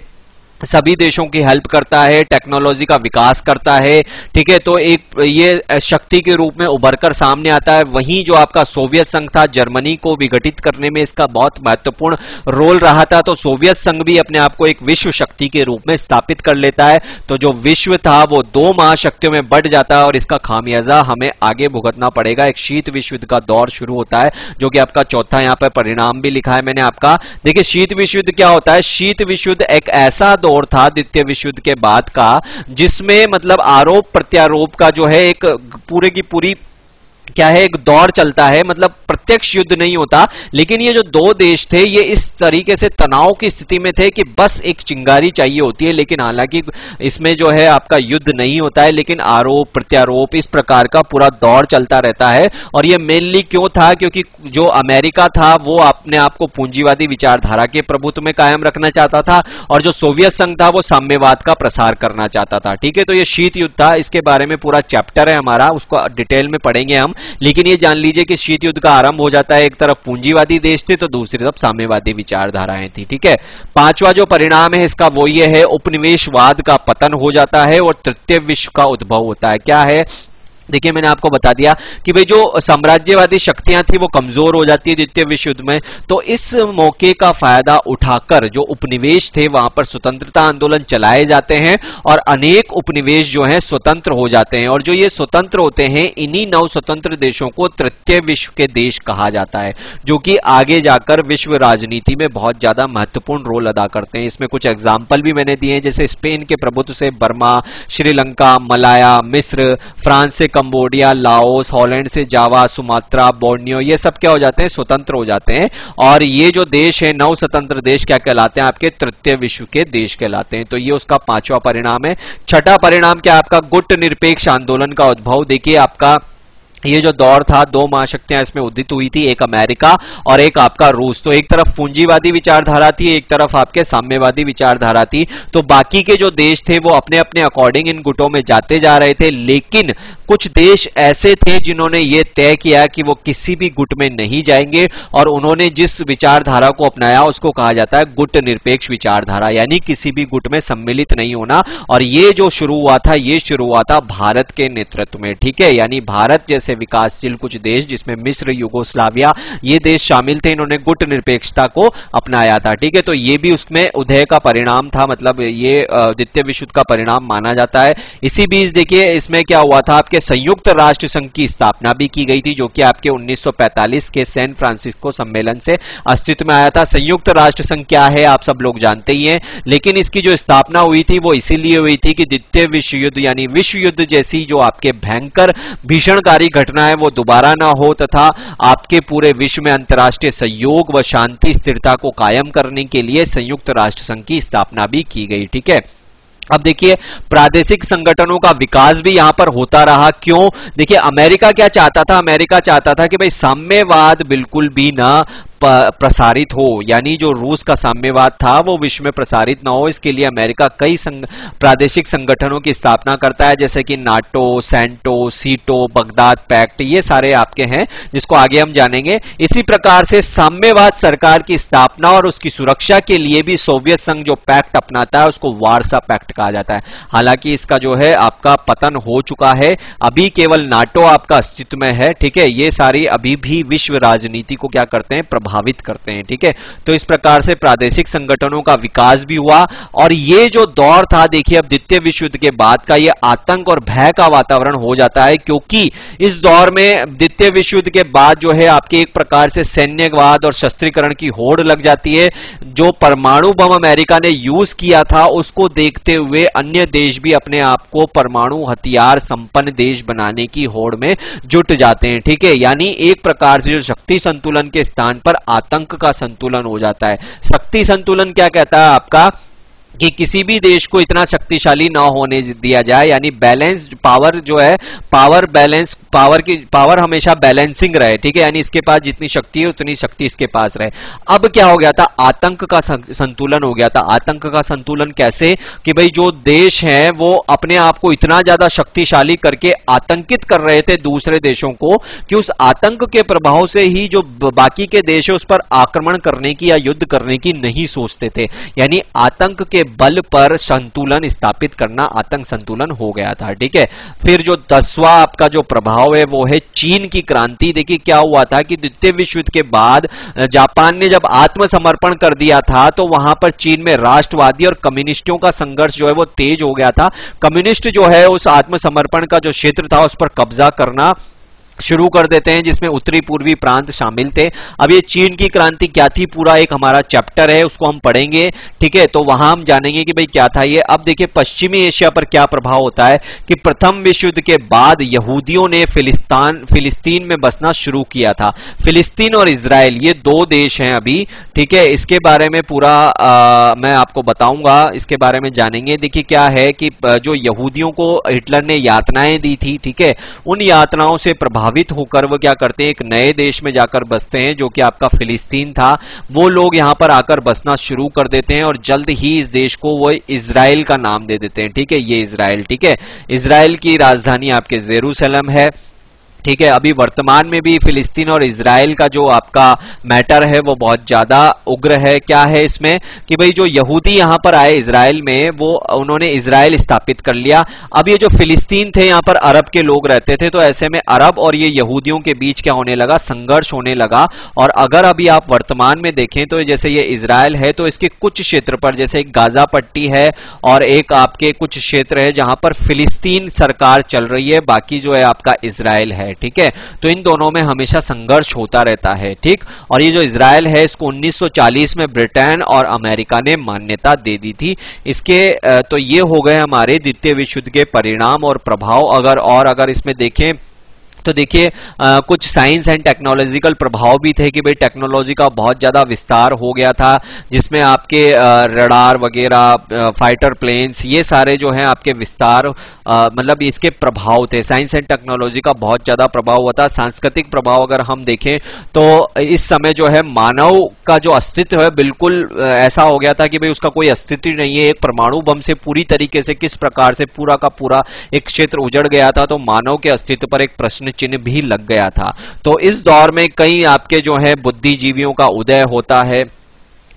सभी देशों की हेल्प करता है टेक्नोलॉजी का विकास करता है, ठीक है? तो एक, ये शक्ति के रूप में उभरकर सामने आता है। वहीं जो आपका सोवियत संघ था जर्मनी को विघटित करने में इसका बहुत महत्वपूर्ण रोल रहा था। तो सोवियत संघ भी अपने आप को एक विश्व शक्ति के रूप में स्थापित कर लेता है। तो जो विश्व था, वो दो महाशक्तियों में बढ़ जाता है और इसका खामियाजा हमें आगे भुगतना पड़ेगा। एक शीत विश्व युद्ध का दौर शुरू होता है, जो कि आपका चौथा यहाँ पर परिणाम भी लिखा है मैंने आपका। देखिए, शीत विश्व युद्ध क्या होता है? शीत विश्व युद्ध एक ऐसा दौर दौर था द्वितीय विश्व युद्ध के बाद का, जिसमें मतलब आरोप प्रत्यारोप का जो है एक पूरे की पूरी क्या है, एक दौर चलता है मतलब प्रत्यक्ष युद्ध नहीं होता, लेकिन ये जो दो देश थे, ये इस तरीके से तनाव की स्थिति में थे कि बस एक चिंगारी चाहिए होती है, लेकिन हालाँकि इसमें जो है आपका युद्ध नहीं होता है, लेकिन आरोप, प्रत्यारोप, इस प्रकार का पूरा दौर चलता रहता है, और ये मेनली क्यों था, क्योंकि जो अमेरिका था, वो अपने आप को पूंजीवादी विचारधारा के प्रभुत्व में कायम रखना चाहता था, और जो सोवियत संघ था, वो साम्यवाद का प्रसार करना चाहता था, ठीक है? तो ये शीत युद्ध था, इसके बारे में पूरा चैप्टर है हमारा, उसको डिटेल में पढ़ेंगे हम। लेकिन ये जान लीजिए कि शीत युद्ध का आरंभ हो जाता है, एक तरफ़ पूंजीवादी देश थे तो दूसरी तरफ़ साम्यवादी विचारधाराएँ थी, ठीक है? पांचवा जो परिणाम है, इसका वो ये है, उपनिवेशवाद का पतन हो जाता है और तृतीय विश्व का उद्भव होता है। क्या है? देखिए, मैंने आपको बता दिया कि भाई जो साम्राज्यवादी शक्तियाँ थी, वो कमज़ोर हो जाती है द्वितीय विश्व युद्ध में। तो इस मौके का फ़ायदा उठाकर जो उपनिवेश थे, वहाँ पर स्वतंत्रता आंदोलन चलाए जाते हैं और अनेक उपनिवेश जो हैं, स्वतंत्र हो जाते हैं। और जो ये स्वतंत्र होते हैं, इन्हीं नव स्वतंत्र देशों को तृतीय विश्व के देश कहा जाता है, जो कि आगे जाकर विश्व राजनीति में बहुत ज़्यादा महत्वपूर्ण रोल अदा करते हैं। इसमें कुछ एग्ज़ाम्पल भी मैंने दिए हैं, जैसे स्पेन के प्रभुत्व से बर्मा, श्रीलंका, मलाया, मिस्र, फ्रांस से कंबोडिया, लाओस, हॉलैंड से जावा, सुमात्रा, बोर्नियो, ये सब क्या हो जाते हैं? स्वतंत्र हो जाते हैं। और ये जो देश है नव स्वतंत्र देश क्या कहलाते हैं? आपके तृतीय विश्व के देश कहलाते हैं। तो ये उसका पांचवा परिणाम है। छठा परिणाम क्या आपका गुट निरपेक्ष आंदोलन का उद्भव। देखिए, आपका ये जो दौर था, दो महाशक्तियाँ इसमें उदित हुई थी, एक अमेरिका और एक आपका रूस। तो एक तरफ़ पूंजीवादी विचारधारा थी, एक तरफ़ आपके साम्यवादी विचारधारा थी। तो बाकी के जो देश थे, वो अपने अपने अकॉर्डिंग इन गुटों में जाते जा रहे थे। लेकिन कुछ देश ऐसे थे जिन्होंने ये तय किया कि वो किसी भी गुट में नहीं जाएँगे और उन्होंने जिस विचारधारा को अपनाया, उसको कहा जाता है गुट निरपेक्ष विचारधारा, यानी किसी भी गुट में सम्मिलित नहीं होना। और ये जो शुरू हुआ था, ये शुरू हुआ था भारत के नेतृत्व में, ठीक है? यानी भारत जैसे विकासशील कुछ देश जिसमें मिस्र, युगोस्लाविया ये देश शामिल थे। इन्होंने गुट निरपेक्षता को अपनाया था, ठीक है? तो ये भी उसमें उदय का परिणाम था मतलब ये द्वितीय विश्व का परिणाम माना जाता है। इसी बीच देखिए, इसमें क्या हुआ था? आपके संयुक्त राष्ट्र संघ की स्थापना भी की गई थी, जो कि आपके 1945 के सैन फ्रांसिस्को सम्मेलन से अस्तित्व में आया था। संयुक्त राष्ट्र संघ क्या है, आप सब लोग जानते ही हैं। लेकिन इसकी जो स्थापना हुई थी, वो इसीलिए हुई थी कि द्वितीय विश्व युद्ध, यानी विश्व युद्ध जैसी जो आपके भयंकर, भीषणकारी घटना है वो दोबारा ना हो तथा आपके पूरे विश्व में अंतर्राष्ट्रीय सहयोग व शांति, स्थिरता को कायम करने के लिए संयुक्त राष्ट्र संघ की स्थापना भी की गई, ठीक है? अब देखिए, प्रादेशिक संगठनों का विकास भी यहाँ पर होता रहा, क्यों? देखिए, अमेरिका क्या चाहता था? अमेरिका चाहता था कि भाई साम्यवाद बिल्कुल भी ना प्रसारित हो। यानी जो रूस का साम्यवाद था वो विश्व में प्रसारित ना हो। इसके लिए अमेरिका कई संग, प्रादेशिक संगठनों की स्थापना करता है जैसे कि NATO CENTO SEATO Baghdad Pact ये सारे आपके हैं जिसको आगे हम जानेंगे। इसी प्रकार से साम्यवाद सरकार की स्थापना और उसकी सुरक्षा के लिए भी सोवियत संघ जो पैक्ट अपनाता है उसको वारसा पैक्ट कहा जाता है। हालाँकि इसका जो है आपका पतन हो चुका है। अभी केवल नाटो आपका अस्तित्व में है ठीक है? ये सारी अभी भी विश्व राजनीति को क्या करते हैं? प्रभाव प्रभावित करते हैं, ठीक है? तो इस प्रकार से प्रादेशिक संगठनों का विकास भी हुआ और ये जो दौर था, देखिए, अब द्वितीय विश्व युद्ध के बाद का ये आतंक और भय का वातावरण हो जाता है क्योंकि इस दौर में द्वितीय विश्व युद्ध के बाद जो है, आपके एक प्रकार से सैन्यवाद और शस्त्रीकरण की होड़ लग जाती है। जो परमाणु बम अमेरिका ने यूज़ किया था, उसको देखते हुए अन्य देश भी अपने आप को परमाणु हथियार संपन्न देश बनाने की होड़ में जुट जाते हैं, ठीक है? यानी एक प्रकार से जो शक्ति संतुलन के स्थान पर आतंक का संतुलन हो जाता है। शक्ति संतुलन क्या कहता है आपका? कि किसी भी देश को इतना शक्तिशाली ना होने दिया जाए, यानी बैलेंस पावर जो है पावर बैलेंस पावर की पावर हमेशा बैलेंसिंग रहे, ठीक है? यानी इसके पास जितनी शक्ति है, उतनी शक्ति इसके पास रहे। अब क्या हो गया था? आतंक का संतुलन हो गया था। आतंक का संतुलन कैसे? कि भाई जो देश है, वो अपने आप को इतना ज़्यादा शक्तिशाली करके आतंकित कर रहे थे दूसरे देशों को, कि उस आतंक के प्रभाव से ही जो बाकी के देश है, उस पर आक्रमण करने की या युद्ध करने की नहीं सोचते थे। यानी आतंक के बल पर संतुलन स्थापित करना आतंक संतुलन हो गया था, ठीक है? फिर जो दसवां आपका जो प्रभाव है, वो है चीन की क्रांति। देखिए क्या हुआ था कि द्वितीय विश्व युद्ध के बाद जापान ने जब आत्मसमर्पण कर दिया था तो वहाँ पर चीन में राष्ट्रवादी और कम्युनिस्टों का संघर्ष जो है वो तेज हो गया था। कम्युनिस्ट जो है, उस आत्मसमर्पण का जो क्षेत्र था, उस पर कब्जा करना शुरू कर देते हैं जिसमें उत्तरी पूर्वी प्रांत शामिल थे। अब ये चीन की क्रांति क्या थी? पूरा एक हमारा चैप्टर है उसको हम पढ़ेंगे ठीक है? तो वहाँ हम जानेंगे कि भाई क्या था ये। अब देखिए पश्चिमी एशिया पर क्या प्रभाव होता है कि प्रथम विश्व युद्ध के बाद यहूदियों ने फिलिस्तान फिलिस्तीन में बसना शुरू किया था। फिलिस्तीन और इसराइल ये दो देश हैं अभी ठीक है? इसके बारे में पूरा आ, मैं आपको बताऊँगा इसके बारे में जानेंगे। देखिए क्या है कि जो यहूदियों को हिटलर ने यातनाएँ दी थी ठीक है? उन यातनाओं से प्रभाव प्रभावित होकर वो क्या करते हैं, एक नए देश में जाकर बसते हैं, जो कि आपका फिलिस्तीन था। वो लोग यहाँ पर आकर बसना शुरू कर देते हैं और जल्द ही इस देश को वो इसराइल का नाम दे देते हैं। ठीक है, ये इसराइल ठीक है? इसराइल की राजधानी आपके जेरूसलम है। ठीक है, अभी वर्तमान में भी फिलिस्तीन और इसराइल का जो आपका मैटर है, वो बहुत ज़्यादा उग्र है। क्या है इसमें? कि भाई जो यहूदी यहाँ पर आए इसराइल में, वो उन्होंने इसराइल स्थापित कर लिया। अब ये जो फिलिस्तीन थे, यहाँ पर अरब के लोग रहते थे तो ऐसे में अरब और ये यहूदियों के बीच क्या होने लगा? संघर्ष होने लगा। और अगर अभी आप वर्तमान में देखें तो जैसे ये इसराइल है तो इसके कुछ क्षेत्र पर, जैसे एक गाजा पट्टी है और एक आपके कुछ क्षेत्र है, जहाँ पर फिलिस्तीन सरकार चल रही है, बाकी जो है आपका इसराइल है। ठीक है? तो इन दोनों में हमेशा संघर्ष होता रहता है, ठीक? और ये जो इसराइल है, इसको 1940 में ब्रिटेन और अमेरिका ने मान्यता दे दी थी। इसके तो ये हो गए हमारे द्वितीय विश्व युद्ध के परिणाम और प्रभाव। अगर और अगर इसमें देखें तो देखिए कुछ साइंस एंड टेक्नोलॉजिकल प्रभाव भी थे कि भाई टेक्नोलॉजी का बहुत ज़्यादा विस्तार हो गया था, जिसमें आपके रडार वगैरह फाइटर प्लेन्स ये सारे जो हैं आपके विस्तार मतलब इसके प्रभाव थे। साइंस एंड टेक्नोलॉजी का बहुत ज़्यादा प्रभाव हुआ था। सांस्कृतिक प्रभाव अगर हम देखें तो इस समय जो है मानव का जो अस्तित्व है, बिल्कुल ऐसा हो गया था कि भाई उसका कोई अस्तित्व नहीं है। एक परमाणु बम से पूरी तरीके से, किस प्रकार से पूरा का पूरा एक क्षेत्र उजड़ गया था तो मानव के अस्तित्व पर एक प्रश्न चिन्ह भी लग गया था। तो इस दौर में कई आपके जो है बुद्धिजीवियों का उदय होता है,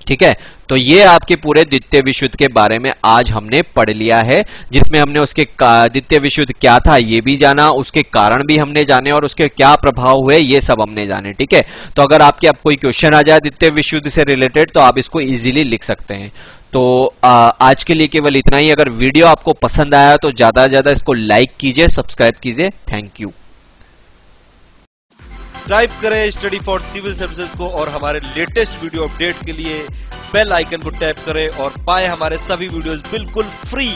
ठीक है? तो ये आपके पूरे द्वितीय विश्व के बारे में आज हमने पढ़ लिया है, जिसमें हमने उसके द्वितीय विश्व क्या था ये भी जाना, उसके कारण भी हमने जाने और उसके क्या प्रभाव हुए ये सब हमने जाने, ठीक है? तो अगर आपके आप कोई क्वेश्चन आ जाए द्वितीय विश्व से रिलेटेड तो आप इसको इजीली लिख सकते हैं। तो आज के लिए केवल इतना ही। अगर वीडियो आपको पसंद आया तो ज़्यादा से ज़्यादा इसको लाइक कीजिए सब्सक्राइब कीजिए। थैंक यू सब्सक्राइब करें स्टडी फॉर सिविल सर्विसेज़ को और हमारे लेटेस्ट वीडियो अपडेट के लिए बेल आइकन को टैप करें और पाए हमारे सभी वीडियोस बिल्कुल फ्री।